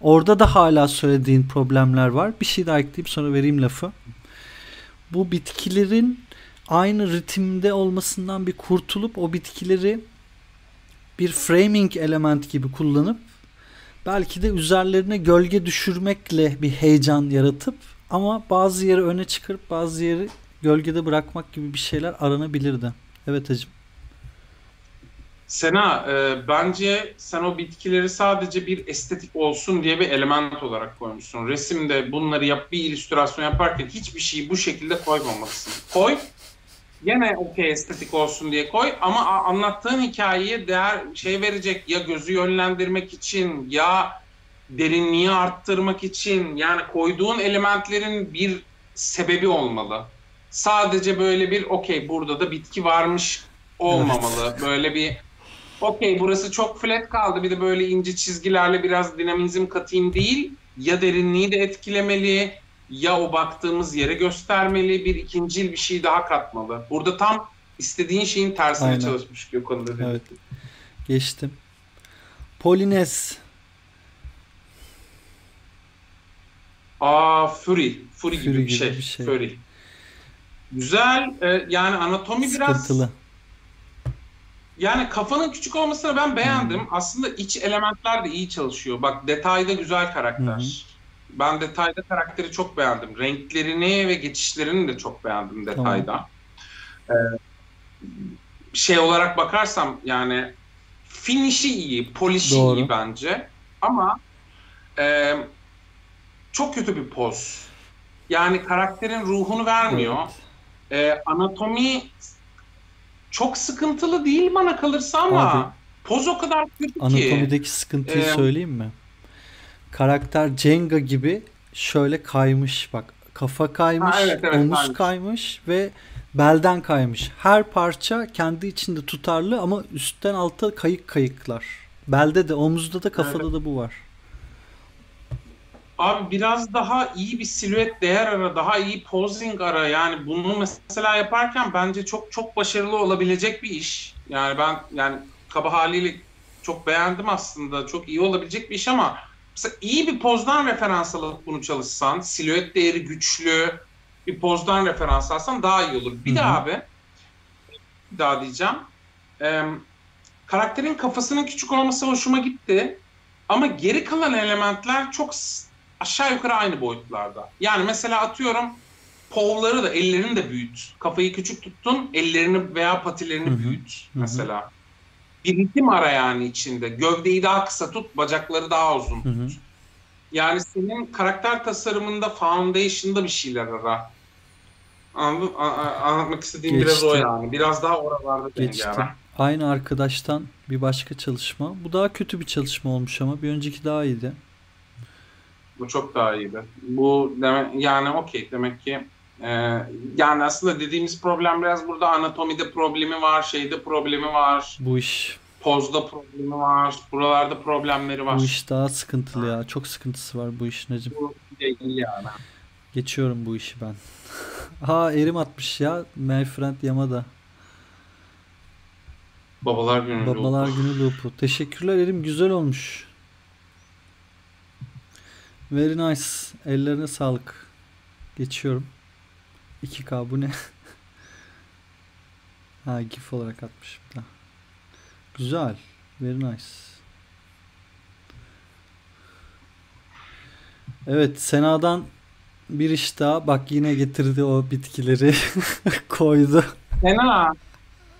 Orada da hala söylediğin problemler var. Bir şey daha ekleyip sonra vereyim lafı. Bu bitkilerin aynı ritimde olmasından bir kurtulup o bitkileri bir framing element gibi kullanıp belki de üzerlerine gölge düşürmekle bir heyecan yaratıp ama bazı yeri öne çıkarıp bazı yeri gölgede bırakmak gibi bir şeyler aranabilirdi. Evet hacım. Sena, e, bence sen o bitkileri sadece bir estetik olsun diye bir element olarak koymuşsun. Resimde bunları yap, bir illüstrasyon yaparken hiçbir şeyi bu şekilde koymamalısın. Koy, gene okey estetik olsun diye koy ama anlattığın hikayeye değer şey verecek ya gözü yönlendirmek için ya derinliği arttırmak için yani koyduğun elementlerin bir sebebi olmalı. Sadece böyle bir okey burada da bitki varmış olmamalı. Böyle bir okey burası çok flat kaldı bir de böyle ince çizgilerle biraz dinamizm katayım değil. Ya derinliği de etkilemeli ya o baktığımız yere göstermeli bir ikincil bir şey daha katmalı. Burada tam istediğin şeyin tersine Aynen. çalışmış Gökhan'ın dediği. Evet. Geçtim. Polines. Aa Fury. Fury, gibi, Fury bir, gibi şey. bir şey. Fury. Güzel. e, yani anatomi biraz Sıkıntılı. Yani kafanın küçük olmasını ben beğendim. Hmm. Aslında iç elementler de iyi çalışıyor. Bak detayda güzel karakter. Ben detayda karakteri çok beğendim. Renklerini ve geçişlerini de çok beğendim detayda. Tamam. Ee, şey olarak bakarsam yani finişi iyi, polişi Doğru. iyi bence. Ama e, çok kötü bir poz. Yani karakterin ruhunu vermiyor. Evet. E, anatomi çok sıkıntılı değil bana kalırsa ama Abi, poz o kadar kötü ki. Anatomideki sıkıntıyı ee, söyleyeyim mi? Karakter Jenga gibi şöyle kaymış bak. Kafa kaymış, ha, evet, evet, omuz kaymış. kaymış ve belden kaymış. Her parça kendi içinde tutarlı ama üstten alta kayık kayıklar. Belde de, omuzda da, kafada evet. da bu var. Abi biraz daha iyi bir silüet değer ara, daha iyi posing ara. Yani bunu mesela yaparken bence çok çok başarılı olabilecek bir iş. Yani ben yani kaba haliyle çok beğendim aslında. Çok iyi olabilecek bir iş ama mesela iyi bir pozdan referans alıp bunu çalışsan, silüet değeri güçlü bir pozdan referans alsan daha iyi olur. Bir Hı-hı. de abi bir daha diyeceğim. Ee, karakterin kafasının küçük olması hoşuma gitti. Ama geri kalan elementler çok aşağı yukarı aynı boyutlarda. Yani mesela atıyorum povları da ellerini de büyüt. Kafayı küçük tuttun, ellerini veya patilerini Hı-hı. büyüt mesela. Hı-hı. Bir ritim ara yani içinde. Gövdeyi daha kısa tut, bacakları daha uzun tut. Hı-hı. Yani senin karakter tasarımında, foundation'da bir şeyler ara. Anladım. Anlatmak istediğim Geçti. biraz o yani. Biraz daha oralarda Geçti. Aynı arkadaştan bir başka çalışma. Bu daha kötü bir çalışma olmuş ama bir önceki daha iyiydi. Bu çok daha iyiydi. Bu demek yani okey demek ki e, yani aslında dediğimiz problem biraz burada anatomide problemi var, şeyde problemi var. Bu iş pozda problemi var. Buralarda problemleri var. Bu iş daha sıkıntılı ya. Çok sıkıntısı var bu iş Necim. Bu değil yani. Geçiyorum bu işi ben. ha erim atmış ya. My friend Yamada. Babalar günü Babalar günü loopu. Teşekkürler erim güzel olmuş. Very nice. Ellerine sağlık. Geçiyorum. 2K bu ne? ha GIF olarak atmışım da. Güzel. Very nice. Evet Sena'dan bir iş daha. Bak yine getirdi o bitkileri. koydu. Sena.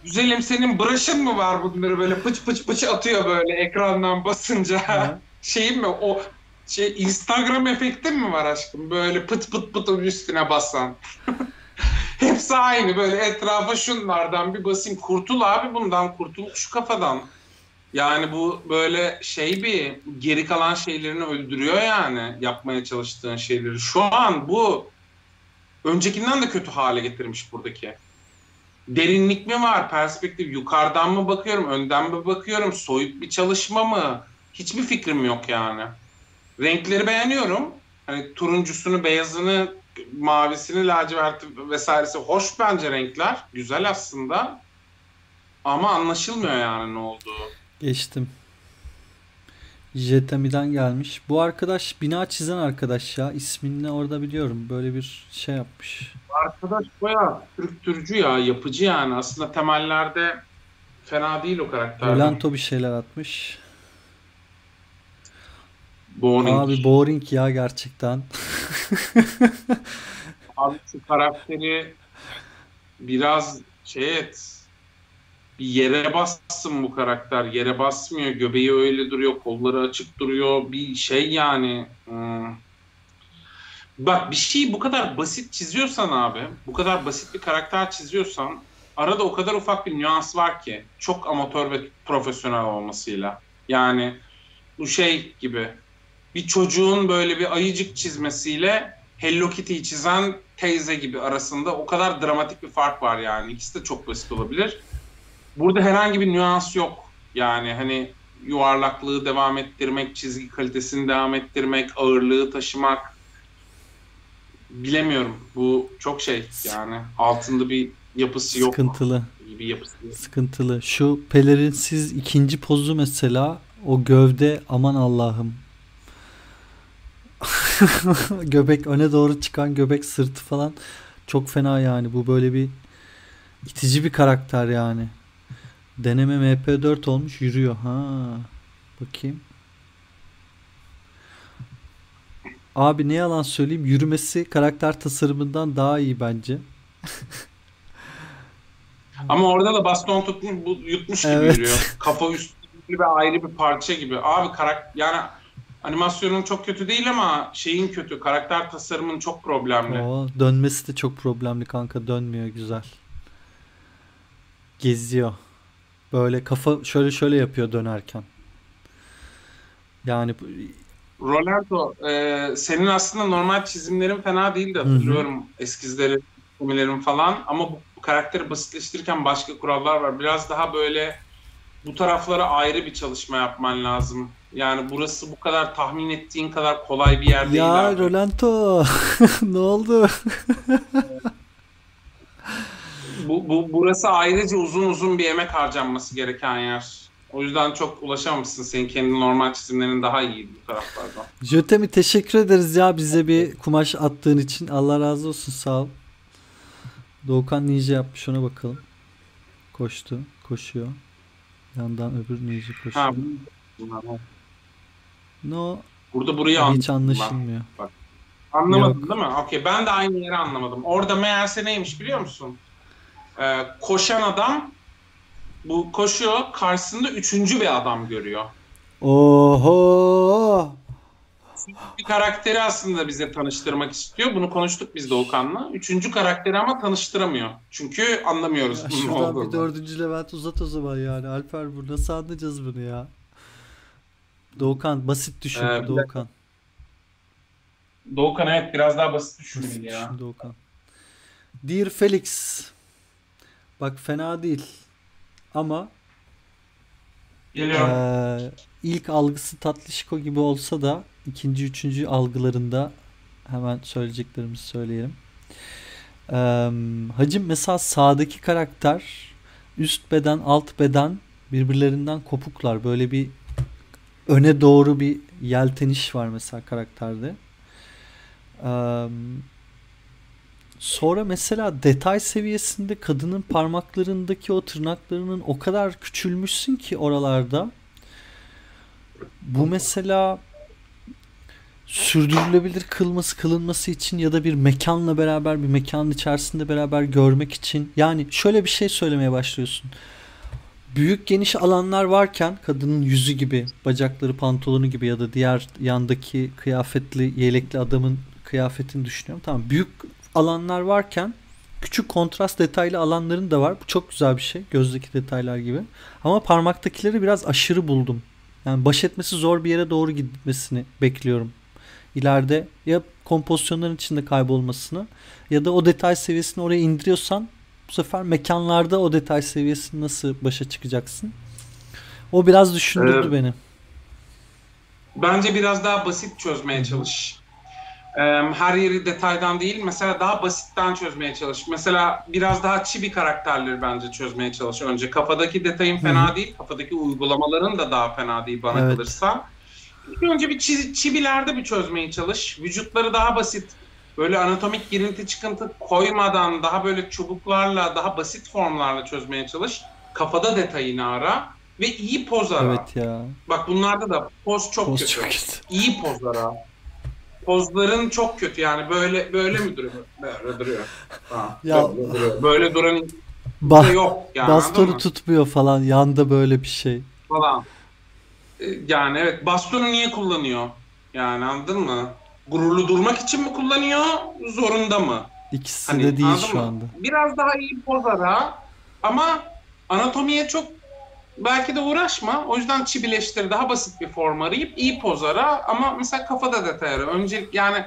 Güzelim senin brush'ın mı var bunları böyle pıç pıç pıç atıyor böyle ekrandan basınca. Şeyim mi o şey Instagram efektin mi var aşkım? Böyle pıt pıt pıt üstüne basan. Hepsi aynı böyle etrafa şunlardan bir basayım. Kurtul abi bundan kurtul şu kafadan. Yani bu böyle şey bir geri kalan şeylerini öldürüyor yani yapmaya çalıştığın şeyleri. Şu an bu öncekinden de kötü hale getirmiş buradaki. Derinlik mi var? Perspektif yukarıdan mı bakıyorum? Önden mi bakıyorum? Soyut bir çalışma mı? Hiçbir fikrim yok yani. Renkleri beğeniyorum. Hani turuncusunu, beyazını, mavisini, laciverti vesairesi hoş bence renkler. Güzel aslında. Ama anlaşılmıyor yani ne olduğu. Geçtim. Jetami'den gelmiş. Bu arkadaş bina çizen arkadaş ya. İsmini orada biliyorum. Böyle bir şey yapmış. Arkadaş baya strüktürcü ya. Yapıcı yani. Aslında temellerde fena değil o karakter. Rolanto bir şeyler atmış. Boring. Abi boring ya gerçekten. Abi şu karakteri biraz şey et bir yere bassın bu karakter. Yere basmıyor. Göbeği öyle duruyor. Kolları açık duruyor. Bir şey yani. Hmm. Bak bir şeyi bu kadar basit çiziyorsan abi, bu kadar basit bir karakter çiziyorsan arada o kadar ufak bir nüans var ki çok amatör ve profesyonel olmasıyla. Yani bu şey gibi bir çocuğun böyle bir ayıcık çizmesiyle Hello Kitty'yi çizen teyze gibi arasında o kadar dramatik bir fark var yani. İkisi de çok basit olabilir. Burada herhangi bir nüans yok. Yani hani yuvarlaklığı devam ettirmek, çizgi kalitesini devam ettirmek, ağırlığı taşımak bilemiyorum. Bu çok şey yani altında bir yapısı yok. Sıkıntılı. Bir yapısı yok. Sıkıntılı. Şu pelerinsiz ikinci pozu mesela o gövde aman Allah'ım. göbek öne doğru çıkan göbek sırtı falan çok fena yani. Bu böyle bir itici bir karakter yani. Deneme MP4 olmuş yürüyor. Ha. Bakayım. Abi ne yalan söyleyeyim yürümesi karakter tasarımından daha iyi bence. Ama orada da baston tutmuş, bu, yutmuş gibi Evet. yürüyor. Kafa üstü ve ayrı bir parça gibi. Abi karak yani animasyonun çok kötü değil ama şeyin kötü. Karakter tasarımın çok problemli. O dönmesi de çok problemli kanka dönmüyor güzel. Geziyor. Böyle kafa şöyle şöyle yapıyor dönerken. Yani Rolando, e, senin aslında normal çizimlerin fena değildi hatırlıyorum. Eskizleri, komilerin falan. Ama bu, bu karakteri basitleştirirken başka kurallar var. Biraz daha böyle bu taraflara ayrı bir çalışma yapman lazım. Yani burası bu kadar tahmin ettiğin kadar kolay bir yer değil ya abi. Rolanto ne oldu? Bu, bu burası ayrıca uzun uzun bir emek harcanması gereken yer. O yüzden çok ulaşamamışsın. Senin kendi normal çizimlerin daha iyiydi bu taraflardan. Jötemi teşekkür ederiz ya bize bir kumaş attığın için. Allah razı olsun sağ ol. Doğukan ninja yapmış ona bakalım. Koştu. Koşuyor. Yandan öbür ninja koşuyor. Ha, No Burada burayı hiç anladım. ben. anlaşılmıyor. Anlamadın Yok. değil mi? Okey. Ben de aynı yeri anlamadım. Orada meğerse neymiş biliyor musun? Ee, koşan adam bu koşuyor. Karşısında üçüncü bir adam görüyor. Oho! Bir karakteri aslında bize tanıştırmak istiyor. Bunu konuştuk biz de Okan'la. Üçüncü karakteri ama tanıştıramıyor. Çünkü anlamıyoruz Ya bunun şuradan bir olduğunu. dördüncü Levent uzat o zaman yani. Alper bu nasıl anlayacağız bunu ya? Doğukan basit düşün Ee, Doğukan. Doğukan evet biraz daha basit düşünmeli ya. düşün Doğukan. Dear Felix. Bak fena değil. Ama Geliyorum. Ee, ilk algısı tatlışko gibi olsa da ikinci, üçüncü algılarında hemen söyleyeceklerimizi söyleyelim. Ee, hacım mesela sağdaki karakter üst beden, alt beden birbirlerinden kopuklar. Böyle bir öne doğru bir yelteniş var mesela karakterde. Sonra mesela detay seviyesinde kadının parmaklarındaki o tırnaklarının o kadar küçülmüşsün ki oralarda. Bu mesela sürdürülebilir kılması kılınması için ya da bir mekanla beraber bir mekanın içerisinde beraber görmek için yani şöyle bir şey söylemeye başlıyorsun. Büyük geniş alanlar varken kadının yüzü gibi, bacakları pantolonu gibi ya da diğer yandaki kıyafetli yelekli adamın kıyafetini düşünüyorum. Tamam büyük alanlar varken küçük kontrast detaylı alanların da var. Bu çok güzel bir şey. Gözdeki detaylar gibi. Ama parmaktakileri biraz aşırı buldum. Yani baş etmesi zor bir yere doğru gitmesini bekliyorum. İleride ya kompozisyonların içinde kaybolmasını ya da o detay seviyesini oraya indiriyorsan bu sefer mekanlarda o detay seviyesini nasıl başa çıkacaksın? O biraz düşündürdü Evet. beni. Bence biraz daha basit çözmeye çalış. Ee, Her yeri detaydan değil, mesela daha basitten çözmeye çalış. Mesela biraz daha çibi karakterleri bence çözmeye çalış önce. Kafadaki detayın fena değil, kafadaki uygulamaların da daha fena değil bana Evet. kalırsa. İlk önce bir çi- çibilerde bir çözmeye çalış. Vücutları daha basit, böyle anatomik girinti çıkıntı koymadan daha böyle çubuklarla, daha basit formlarla çözmeye çalış. Kafada detayını ara ve iyi poz ara. Evet ya. Bak bunlarda da poz çok Poz kötü. çok kötü. İyi pozlara. Pozların çok kötü yani böyle böyle mi duruyor? Böyle duruyor. Ha, Ya- böyle duruyor. Böyle duran Bah, da yok yani. bastonu tutmuyor falan. Yanda böyle bir şey. falan. Ee, Yani evet bastonu niye kullanıyor? Yani anladın mı? Gururlu durmak için mi kullanıyor? Zorunda mı? İkisi Hani, de değil şu mı? anda. Biraz daha iyi poz ara ama anatomiye çok belki de uğraşma. O yüzden çibileştir. Daha basit bir form arayıp iyi poz ara ama mesela kafada detay ara. Öncelik yani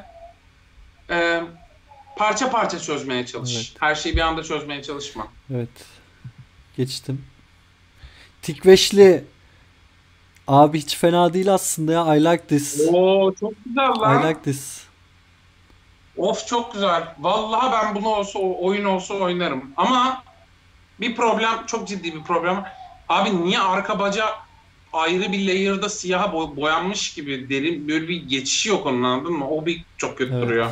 e, parça parça çözmeye çalış. Evet. Her şeyi bir anda çözmeye çalışma. Evet. Geçtim. Tikveşli. Abi hiç fena değil aslında ya. I like this. Oo çok güzel I lan. like this. Of çok güzel. Vallahi ben bunu olsa o- oyun olsa oynarım. Ama bir problem çok ciddi bir problem. Abi niye arka baca ayrı bir layer'da siyaha boy- boyanmış gibi derin böyle bir geçişi yok onun anladın mı? O bir çok kötü Evet. duruyor.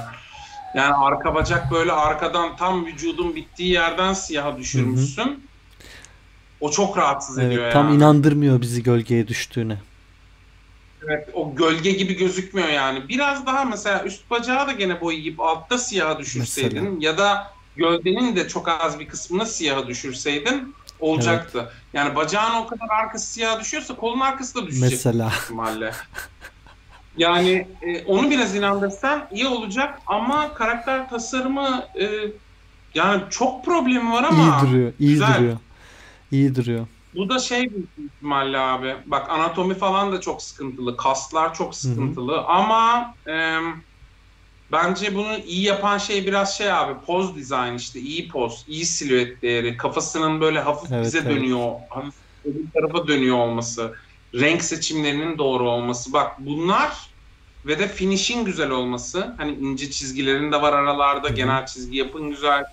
Yani arka bacak böyle arkadan tam vücudun bittiği yerden siyaha düşürmüşsün. O çok rahatsız ediyor Evet, tam yani. inandırmıyor bizi gölgeye düştüğüne. Evet, o gölge gibi gözükmüyor yani. Biraz daha mesela üst bacağı da gene boyayıp altta siyaha düşürseydin Mesela. ya da gövdenin de çok az bir kısmını siyaha düşürseydin olacaktı. Yani bacağın o kadar arkası siyaha düşüyorsa kolun arkası da düşecek Mesela. ihtimalle. Yani e, onu biraz inandırsan iyi olacak ama karakter tasarımı e, yani çok problemi var ama iyi duruyor. iyi güzel. duruyor. İyi duruyor. Bu da şey büyük ihtimalle abi. Bak anatomi falan da çok sıkıntılı. Kaslar çok sıkıntılı. Ama e, bence bunu iyi yapan şey biraz şey abi. Poz dizayn işte. iyi poz, iyi silüet değeri. Kafasının böyle hafif Evet, bize evet. dönüyor. Hafif öbür tarafa dönüyor olması. Renk seçimlerinin doğru olması. Bak bunlar ve de finishing güzel olması. Hani ince çizgilerin de var aralarda. Hı hı. Genel çizgi yapın güzel.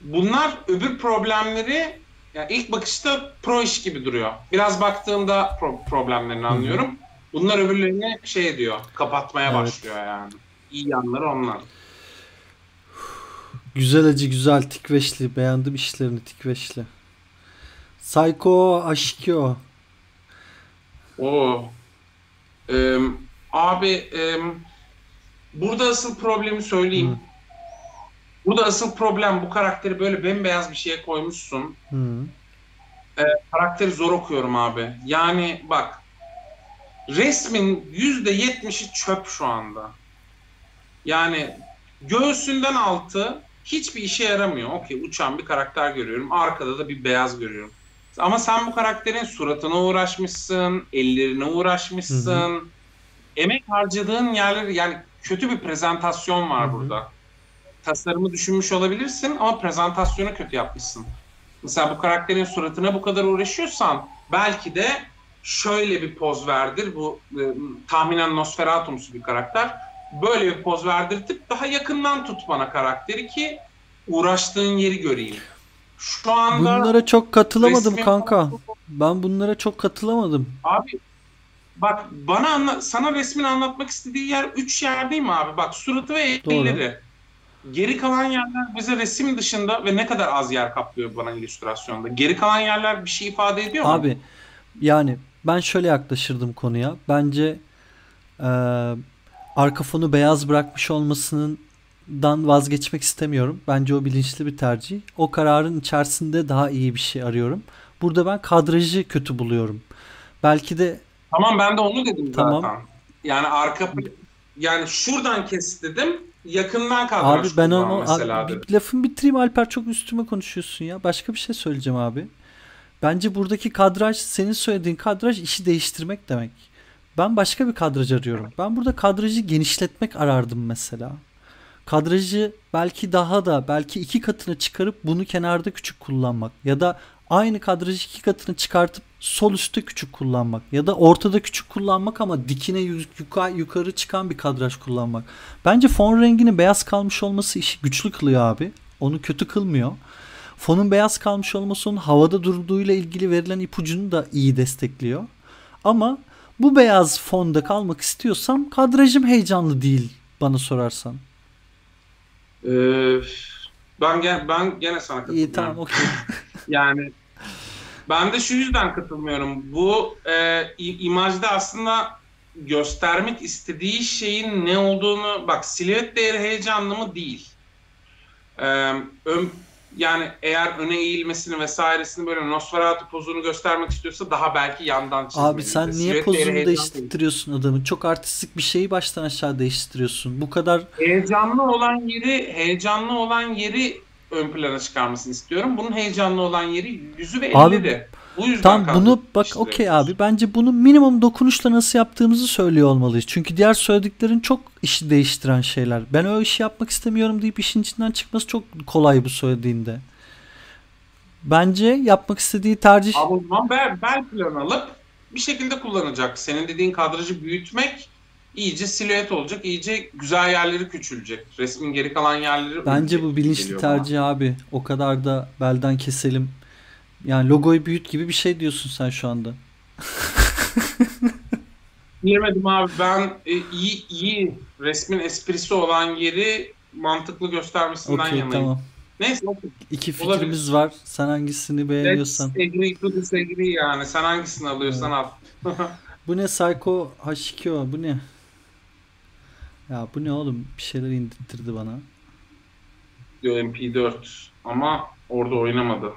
Bunlar öbür problemleri ya ilk bakışta pro iş gibi duruyor. Biraz baktığımda pro- problemlerini anlıyorum. Bunlar öbürlerini şey ediyor, kapatmaya Evet. başlıyor yani. İyi yanları onlar. Güzel acı güzel tikveşli. Beğendim işlerini tikveşli. Psycho Aşkio. Oo. Ee, abi em, burada asıl problemi söyleyeyim. Hı. Burada asıl problem bu karakteri böyle bembeyaz bir şeye koymuşsun. Hı. karakteri zor okuyorum abi. Yani bak resmin yüzde yetmişi çöp şu anda. Yani göğsünden altı hiçbir işe yaramıyor. Okey uçan bir karakter görüyorum. Arkada da bir beyaz görüyorum. Ama sen bu karakterin suratına uğraşmışsın, ellerine uğraşmışsın. Emek harcadığın yerler yani kötü bir prezentasyon var Hı hı. burada. Tasarımı düşünmüş olabilirsin ama prezentasyonu kötü yapmışsın. Mesela bu karakterin suratına bu kadar uğraşıyorsan belki de şöyle bir poz verdir. Bu e, tahminen Nosferatu'msu bir karakter. Böyle bir poz verdirtip daha yakından tut bana karakteri ki uğraştığın yeri göreyim. Şu anda Bunlara çok katılamadım resmi- kanka. Ben bunlara çok katılamadım. Abi bak bana anla, sana resmin anlatmak istediği yer üç yer değil mi abi? Bak suratı ve Doğru. Geri kalan yerler bize resim dışında ve ne kadar az yer kaplıyor bana illüstrasyonda. Geri kalan yerler bir şey ifade ediyor mu? Abi yani ben şöyle yaklaşırdım konuya. Bence e, arka fonu beyaz bırakmış olmasından vazgeçmek istemiyorum. Bence o bilinçli bir tercih. O kararın içerisinde daha iyi bir şey arıyorum. Burada ben kadrajı kötü buluyorum. Belki de Tamam ben de onu dedim Tamam. zaten. Yani arka yani şuradan kes dedim. Yakından abi kadraj ben onu mesela abi, bir lafımı bitireyim Alper çok üstüme konuşuyorsun ya. Başka bir şey söyleyeceğim abi. Bence buradaki kadraj senin söylediğin kadraj işi değiştirmek demek. Ben başka bir kadraj arıyorum. Ben burada kadrajı genişletmek arardım mesela. Kadrajı belki daha da belki iki katına çıkarıp bunu kenarda küçük kullanmak ya da aynı kadrajı iki katına çıkartıp sol üstte küçük kullanmak ya da ortada küçük kullanmak ama dikine yü- yuka- yukarı çıkan bir kadraj kullanmak. Bence fon renginin beyaz kalmış olması işi güçlü kılıyor abi. Onu kötü kılmıyor. Fonun beyaz kalmış olması onun havada durduğuyla ilgili verilen ipucunu da iyi destekliyor. Ama bu beyaz fonda kalmak istiyorsam kadrajım heyecanlı değil bana sorarsan. Ee, ben gene, ben gene sana katılıyorum. İyi tamam okey. Yani ben de şu yüzden katılmıyorum. Bu e, imajda aslında göstermek istediği şeyin ne olduğunu bak silüet değeri heyecanlı mı değil. Ee, ön, yani eğer öne eğilmesini vesairesini böyle Nosferatu pozunu göstermek istiyorsa daha belki yandan çizmeli. Abi sen niye Silüet pozunu değil. değiştiriyorsun adamı? Çok artistik bir şeyi baştan aşağı değiştiriyorsun. Bu kadar Heyecanlı olan yeri, heyecanlı olan yeri ön plana çıkarmasını istiyorum. Bunun heyecanlı olan yeri yüzü ve Abi, elleri. Bu yüzden Tam bunu bak işte. okey abi. Bence bunu minimum dokunuşla nasıl yaptığımızı söylüyor olmalıyız. Çünkü diğer söylediklerin çok işi değiştiren şeyler. Ben o işi yapmak istemiyorum deyip işin içinden çıkması çok kolay bu söylediğinde. Bence yapmak istediği tercih Abi o zaman bel, bel plan alıp bir şekilde kullanacak. Senin dediğin kadrajı büyütmek iyice silüet olacak. iyice güzel yerleri küçülecek. Resmin geri kalan yerleri bence bu bilinçli geliyor bana. tercih abi. O kadar da belden keselim. Yani logoyu büyüt gibi bir şey diyorsun sen şu anda. Bilemedim abi ben e, iyi iyi resmin esprisi olan yeri mantıklı göstermesinden Okey yanayım. tamam. Neyse okey. İki Olabilir. fikrimiz var. Sen hangisini Let's beğeniyorsan. agree to disagree yani. Sen hangisini alıyorsan al. Bu ne Psycho H2O bu ne? Ya bu ne oğlum? Bir şeyler indirtirdi bana. Diyor MP4 ama orada oynamadı.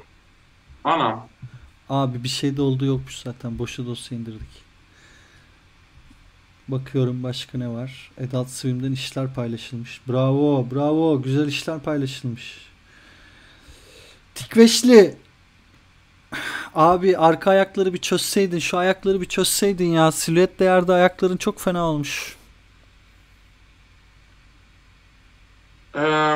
Anam. Abi bir şey de oldu yokmuş zaten. Boşa dosya indirdik. Bakıyorum başka ne var. Adult Swim'den işler paylaşılmış. Bravo, bravo. Güzel işler paylaşılmış. Tikveşli. Abi arka ayakları bir çözseydin. Şu ayakları bir çözseydin ya. Silüet değerde ayakların çok fena olmuş. Ee,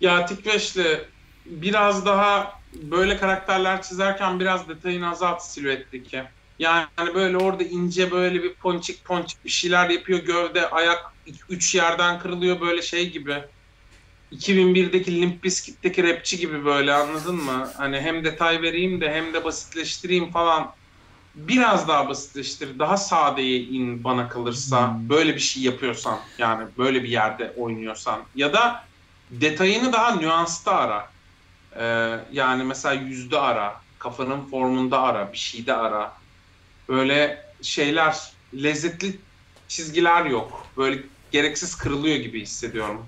ya Tikveş'le biraz daha böyle karakterler çizerken biraz detayını azalt silüetteki. Yani böyle orada ince böyle bir ponçik ponçik bir şeyler yapıyor. Gövde, ayak üç yerden kırılıyor böyle şey gibi. 2001'deki Limp Bizkit'teki rapçi gibi böyle anladın mı? Hani hem detay vereyim de hem de basitleştireyim falan. Biraz daha basitleştir, daha sadeye in bana kalırsa. Hmm. Böyle bir şey yapıyorsan yani böyle bir yerde oynuyorsan. Ya da detayını daha nüanslı ara. Ee, yani mesela yüzde ara, kafanın formunda ara, bir şeyde ara. Böyle şeyler, lezzetli çizgiler yok. Böyle gereksiz kırılıyor gibi hissediyorum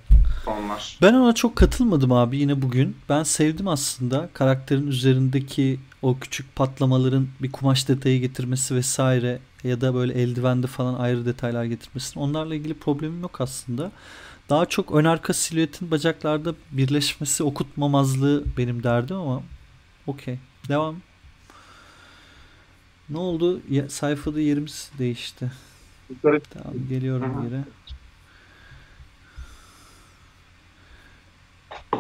fonlar. Ben ona çok katılmadım abi yine bugün. Ben sevdim aslında karakterin üzerindeki o küçük patlamaların bir kumaş detayı getirmesi vesaire ya da böyle eldivende falan ayrı detaylar getirmesi. Onlarla ilgili problemim yok aslında. Daha çok ön arka silüetin bacaklarda birleşmesi okutmamazlığı benim derdim ama okey. Devam. Ne oldu? Ya, sayfada yerimiz değişti. Tamam geliyorum Hı-hı.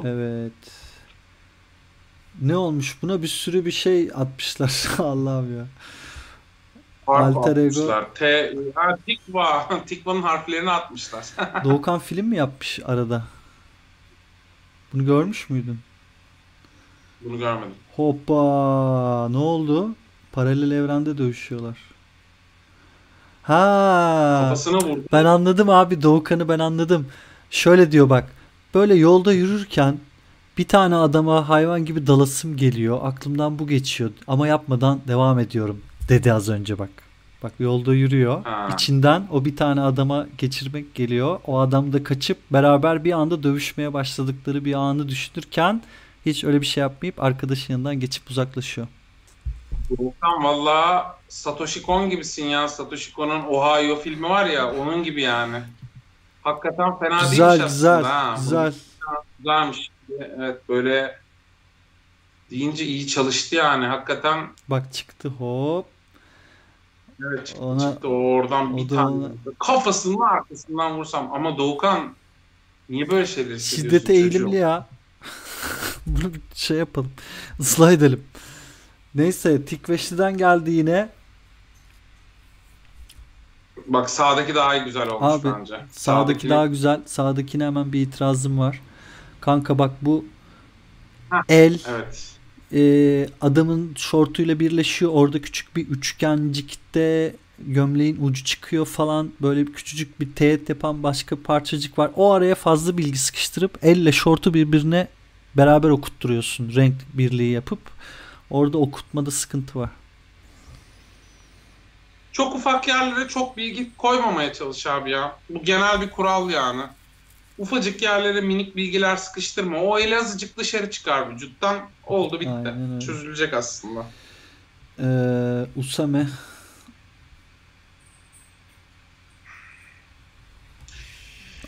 Evet. Ne olmuş? Buna bir sürü bir şey atmışlar. Allah'ım ya. Alter Ego. T, ha, Tikva. Tikva'nın harflerini atmışlar. Doğukan film mi yapmış arada? Bunu görmüş müydün? Bunu görmedim. Hoppa. Ne oldu? Paralel evrende dövüşüyorlar. Ha. Kafasına vurdu. Ben anladım abi Doğukan'ı ben anladım. Şöyle diyor bak. Böyle yolda yürürken bir tane adama hayvan gibi dalasım geliyor. Aklımdan bu geçiyor ama yapmadan devam ediyorum dedi az önce bak. Bak yolda yürüyor. Ha. İçinden o bir tane adama geçirmek geliyor. O adam da kaçıp beraber bir anda dövüşmeye başladıkları bir anı düşünürken hiç öyle bir şey yapmayıp arkadaşın yanından geçip uzaklaşıyor. Volkan valla Satoshi Kon gibisin ya. Satoshi Kon'un Ohio filmi var ya onun gibi yani. Hakikaten fena güzel, değilmiş güzel, aslında. Güzel, Güzelmiş. Evet böyle deyince iyi çalıştı yani hakikaten. Bak çıktı hop. Evet çıktı, ona, çıktı oradan bir tane ona... kafasının arkasından vursam ama Doğukan niye böyle şeyler hissediyorsun Şiddete eğilimli ya. Bunu şey yapalım. Islah edelim. Neyse Tikveşli'den geldi yine. Bak sağdaki daha güzel olmuş Abi, bence. Sağdaki, sağdaki daha güzel. Sağdakine hemen bir itirazım var. Kanka bak bu Heh, el evet. e, adamın şortuyla birleşiyor. Orada küçük bir üçgencikte gömleğin ucu çıkıyor falan. Böyle bir küçücük bir teğet yapan başka parçacık var. O araya fazla bilgi sıkıştırıp elle şortu birbirine beraber okutturuyorsun. Renk birliği yapıp. Orada okutmada sıkıntı var. Çok ufak yerlere çok bilgi koymamaya çalış abi ya. Bu genel bir kural yani. Ufacık yerlere minik bilgiler sıkıştırma. O el azıcık dışarı çıkar vücuttan. Oldu bitti. Çözülecek aslında. Ee, Usame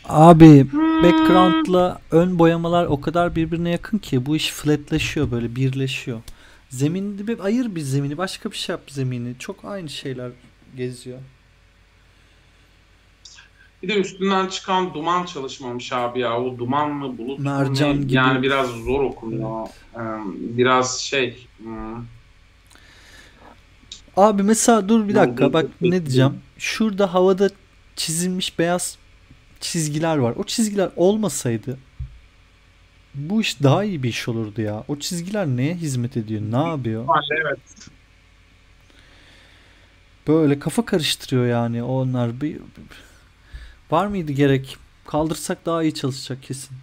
Abi background'la ön boyamalar o kadar birbirine yakın ki bu iş flatleşiyor böyle birleşiyor. Zemini bir ayır bir zemini başka bir şey yap zemini. Çok aynı şeyler geziyor. Bir de üstünden çıkan duman çalışmamış abi ya. O duman mı bulut Mercan mu? Gibi. Yani biraz zor okunuyor. Biraz şey. Hmm. Abi mesela dur bir dakika bak ne diyeceğim. Şurada havada çizilmiş beyaz çizgiler var. O çizgiler olmasaydı bu iş daha iyi bir iş olurdu ya. O çizgiler neye hizmet ediyor? Ne yapıyor? Evet. Böyle kafa karıştırıyor yani onlar. Bir, var mıydı gerek? Kaldırsak daha iyi çalışacak kesin.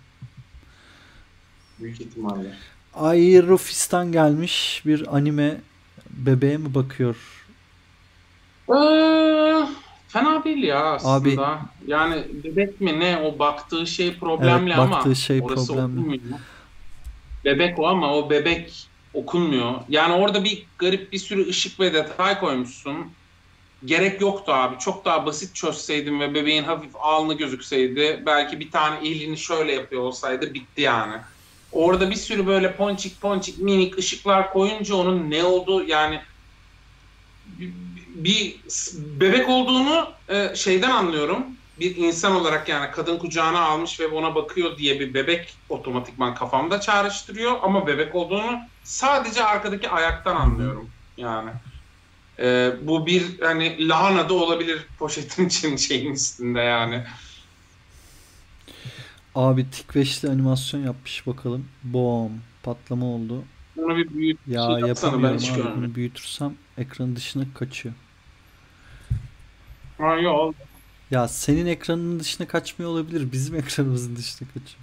Büyük ihtimalle. Aerofis'ten gelmiş bir anime bebeğe mi bakıyor? Ee, fena değil ya aslında. Abi, yani bebek mi ne o baktığı şey problemli evet, baktığı ama şey orası problemli. okunmuyor. Bebek o ama o bebek okunmuyor. Yani orada bir garip bir sürü ışık ve detay koymuşsun. Gerek yoktu abi. Çok daha basit çözseydim ve bebeğin hafif alnı gözükseydi belki bir tane elini şöyle yapıyor olsaydı bitti yani. Orada bir sürü böyle ponçik ponçik minik ışıklar koyunca onun ne oldu yani bir bebek olduğunu e, şeyden anlıyorum. Bir insan olarak yani kadın kucağına almış ve ona bakıyor diye bir bebek otomatikman kafamda çağrıştırıyor. Ama bebek olduğunu sadece arkadaki ayaktan anlıyorum. Yani e, bu bir hani lahana da olabilir poşetin için şeyin üstünde yani. Abi tikveşli animasyon yapmış bakalım. Bom patlama oldu. Onu bir büyüt. Ya şey yapamıyorum ben abi. Bunu büyütürsem ekranın dışına kaçıyor. Ha yok. Ya senin ekranın dışına kaçmıyor olabilir. Bizim ekranımızın dışına kaçıyor.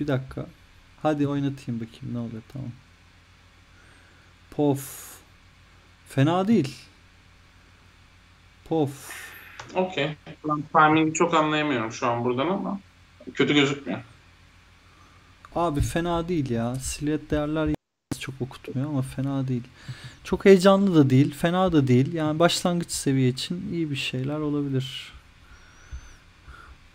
Bir dakika. Hadi oynatayım bakayım ne oluyor tamam. Pof. Fena değil. Pof. Okey. Ben timing'i çok anlayamıyorum şu an buradan ama kötü gözükmüyor. Abi fena değil ya. Silüet değerler çok okutmuyor ama fena değil. Çok heyecanlı da değil, fena da değil. Yani başlangıç seviye için iyi bir şeyler olabilir.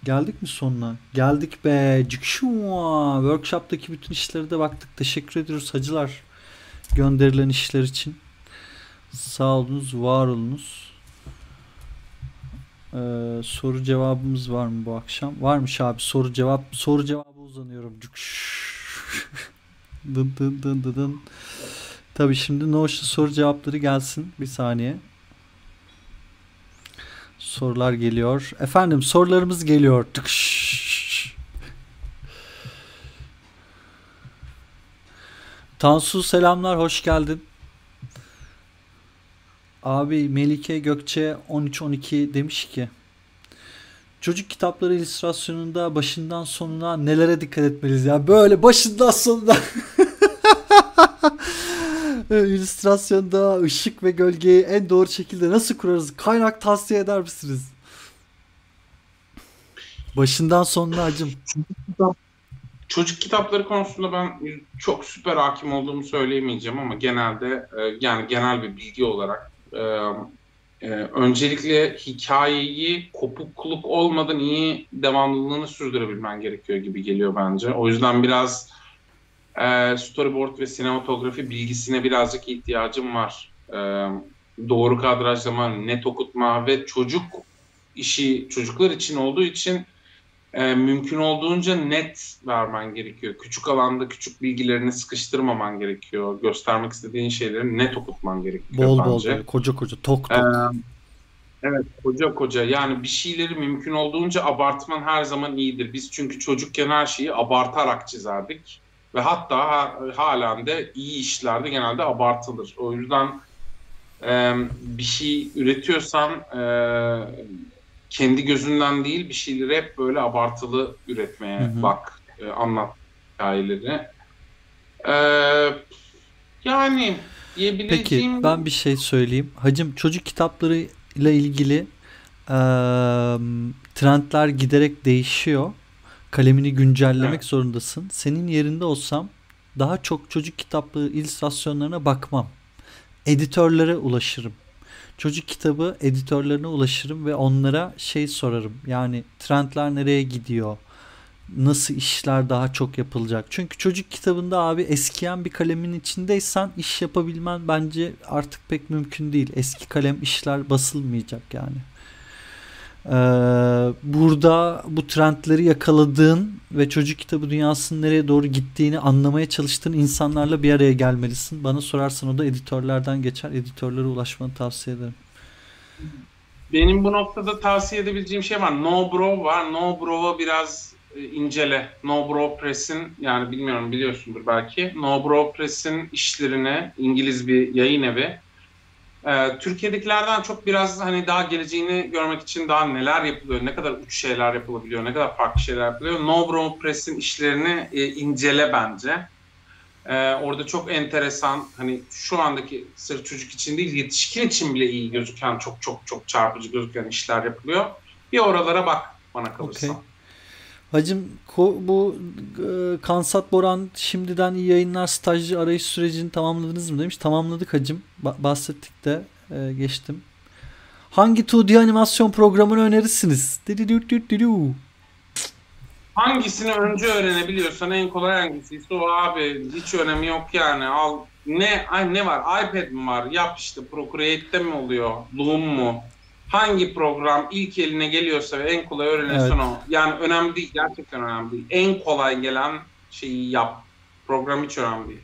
Geldik mi sonuna? Geldik be. Cikşua. Workshop'taki bütün işlere de baktık. Teşekkür ediyoruz hacılar. Gönderilen işler için. Sağ olunuz, var olunuz. Ee, soru cevabımız var mı bu akşam? Varmış abi soru cevap. Soru cevabı uzanıyorum. dın dın dın dın dın. Tabi şimdi Notion soru cevapları gelsin. Bir saniye. Sorular geliyor. Efendim sorularımız geliyor. Tıkış. Tansu selamlar hoş geldin. Abi Melike Gökçe 13-12 demiş ki Çocuk kitapları illüstrasyonunda başından sonuna nelere dikkat etmeliyiz ya? Böyle başından sonuna illüstrasyonda ışık ve gölgeyi en doğru şekilde nasıl kurarız? Kaynak tavsiye eder misiniz? Başından sonuna acım. Kitapları konusunda ben çok süper hakim olduğumu söyleyemeyeceğim ama genelde e, yani genel bir bilgi olarak e, e, öncelikle hikayeyi kopukluk olmadan iyi devamlılığını sürdürebilmen gerekiyor gibi geliyor bence. O yüzden biraz storyboard ve sinematografi bilgisine birazcık ihtiyacım var. Doğru kadrajlama, net okutma ve çocuk işi çocuklar için olduğu için e, mümkün olduğunca net vermen gerekiyor. Küçük alanda küçük bilgilerini sıkıştırmaman gerekiyor. Göstermek istediğin şeyleri net okutman gerekiyor bol bence. Bol bol, koca koca, tok tok. Ee, evet, koca koca. Yani bir şeyleri mümkün olduğunca abartman her zaman iyidir. Biz çünkü çocukken her şeyi abartarak çizerdik. Ve hatta halen de iyi işlerde genelde abartılır. O yüzden e, bir şey üretiyorsan e, kendi gözünden değil bir şeyleri hep böyle abartılı üretmeye hı hı. bak, e, anlat hikayeleri. E, yani diyebileceğim... Peki ben bir şey söyleyeyim. Hacım çocuk kitapları ile ilgili e, trendler giderek değişiyor. Kalemini güncellemek evet. zorundasın. Senin yerinde olsam daha çok çocuk kitapları illüstrasyonlarına bakmam. Editörlere ulaşırım çocuk kitabı editörlerine ulaşırım ve onlara şey sorarım. Yani trendler nereye gidiyor? Nasıl işler daha çok yapılacak? Çünkü çocuk kitabında abi eskiyen bir kalemin içindeysen iş yapabilmen bence artık pek mümkün değil. Eski kalem işler basılmayacak yani. Ee, burada bu trendleri yakaladığın ve çocuk kitabı dünyasının nereye doğru gittiğini anlamaya çalıştığın insanlarla bir araya gelmelisin. Bana sorarsan o da editörlerden geçer. Editörlere ulaşmanı tavsiye ederim. Benim bu noktada tavsiye edebileceğim şey var. No Bro var. No Bro'u biraz e, incele. No Bro Press'in yani bilmiyorum biliyorsundur belki. No Bro Press'in işlerini İngiliz bir yayın evi ee, Türkiye'dekilerden çok biraz hani daha geleceğini görmek için daha neler yapılıyor, ne kadar uç şeyler yapılabiliyor, ne kadar farklı şeyler yapılıyor. No Bro Press'in işlerini e, incele bence. Ee, orada çok enteresan hani şu andaki sırf çocuk için değil yetişkin için bile iyi gözüken çok çok çok çarpıcı gözüken işler yapılıyor. Bir oralara bak bana kalırsa. Okay. Hacım bu e, Kansat Boran şimdiden iyi yayınlar stajcı arayış sürecini tamamladınız mı demiş. Tamamladık hacım. Ba- bahsettik de e, geçtim. Hangi 2D animasyon programını önerirsiniz? Hangisini önce öğrenebiliyorsan en kolay hangisiyse o abi hiç önemi yok yani. Al ne ay ne var? iPad mi var? Yap işte Procreate'de mi oluyor? Loom mu? Hangi program ilk eline geliyorsa ve en kolay öğreniyorsan evet. o. Yani önemli değil. Gerçekten önemli değil. En kolay gelen şeyi yap. Program hiç önemli değil.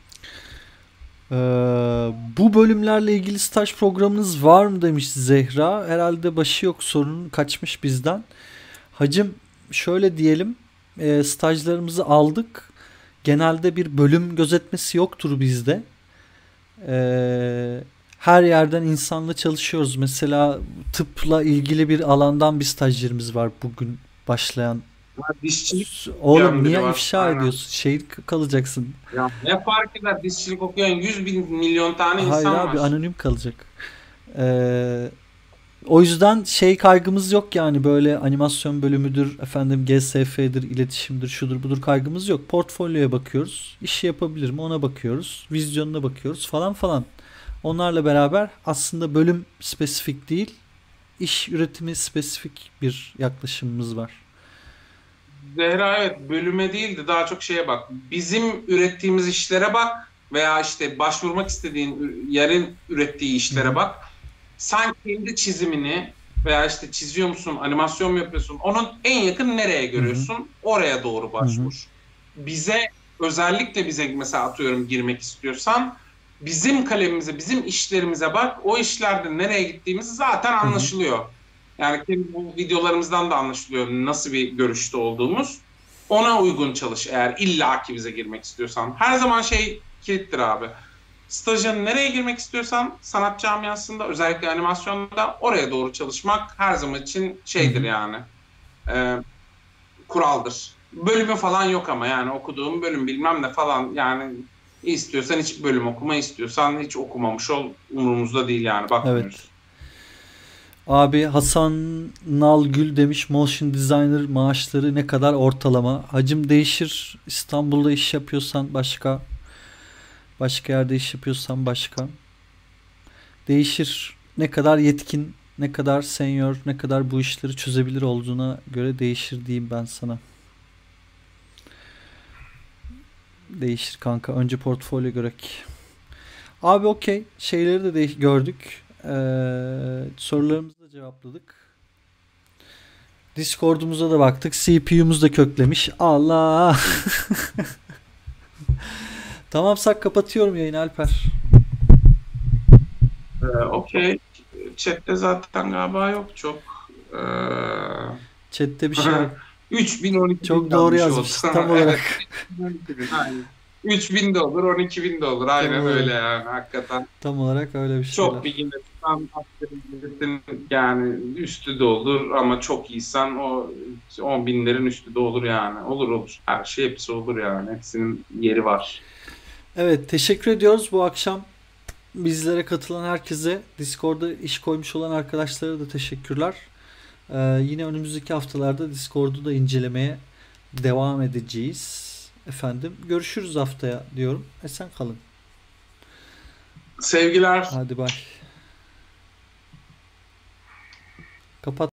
Ee, bu bölümlerle ilgili staj programınız var mı demiş Zehra. Herhalde başı yok sorunun kaçmış bizden. Hacım şöyle diyelim e, stajlarımızı aldık. Genelde bir bölüm gözetmesi yoktur bizde. E, her yerden insanla çalışıyoruz. Mesela tıpla ilgili bir alandan bir stajyerimiz var bugün başlayan. dişçilik Oğlum niye var. ifşa Aynen. ediyorsun? Şey kalacaksın. Ya ne fark eder dişçilik okuyan 100 bin milyon tane insan Hayır var. Hayır abi anonim kalacak. Ee, o yüzden şey kaygımız yok yani böyle animasyon bölümüdür, efendim GSF'dir, iletişimdir, şudur budur kaygımız yok. Portfolyoya bakıyoruz. İşi yapabilir mi ona bakıyoruz. Vizyonuna bakıyoruz falan falan. Onlarla beraber aslında bölüm spesifik değil, iş üretimi spesifik bir yaklaşımımız var. Zehra evet bölüme değil de daha çok şeye bak. Bizim ürettiğimiz işlere bak veya işte başvurmak istediğin yerin ürettiği işlere bak sen kendi çizimini veya işte çiziyor musun, animasyon mu yapıyorsun, onun en yakın nereye görüyorsun, Hı-hı. oraya doğru başvur. Hı-hı. Bize, özellikle bize mesela atıyorum girmek istiyorsan, bizim kalemimize, bizim işlerimize bak, o işlerde nereye gittiğimiz zaten anlaşılıyor. Yani bu videolarımızdan da anlaşılıyor nasıl bir görüşte olduğumuz. Ona uygun çalış eğer illaki bize girmek istiyorsan. Her zaman şey kilittir abi stajın nereye girmek istiyorsan sanat camiasında özellikle animasyonda oraya doğru çalışmak her zaman için şeydir yani e, kuraldır. Bölümü falan yok ama yani okuduğum bölüm bilmem ne falan yani istiyorsan hiç bölüm okuma istiyorsan hiç okumamış ol umurumuzda değil yani bakmıyoruz. Evet. Abi Hasan Nalgül demiş motion designer maaşları ne kadar ortalama? Hacım değişir. İstanbul'da iş yapıyorsan başka Başka yerde iş yapıyorsan başka. Değişir. Ne kadar yetkin, ne kadar senior, ne kadar bu işleri çözebilir olduğuna göre değişir diyeyim ben sana. Değişir kanka. Önce portfolyo görek. Abi okey. Şeyleri de de gördük. Ee, sorularımızı da cevapladık. Discord'umuza da baktık. CPU'muz da köklemiş. Allah. Tamamsak kapatıyorum yayını Alper. Ee, Okey. Chat'te zaten galiba yok çok. Ee... Chat'te bir şey yok. 3000 Çok doğru yazmış tam olarak. 3000 de olur 12 bin de olur aynen tam öyle yani hakikaten. Tam olarak öyle bir şey. Çok bilgili tam yani üstü de olur ama çok iyisen o 10 binlerin üstü de olur yani. Olur olur. Her şey hepsi olur yani. Hepsinin yeri var. Evet teşekkür ediyoruz bu akşam bizlere katılan herkese Discord'da iş koymuş olan arkadaşlara da teşekkürler. Ee, yine önümüzdeki haftalarda Discord'u da incelemeye devam edeceğiz. Efendim görüşürüz haftaya diyorum. Esen kalın. Sevgiler. Hadi bay. Kapat.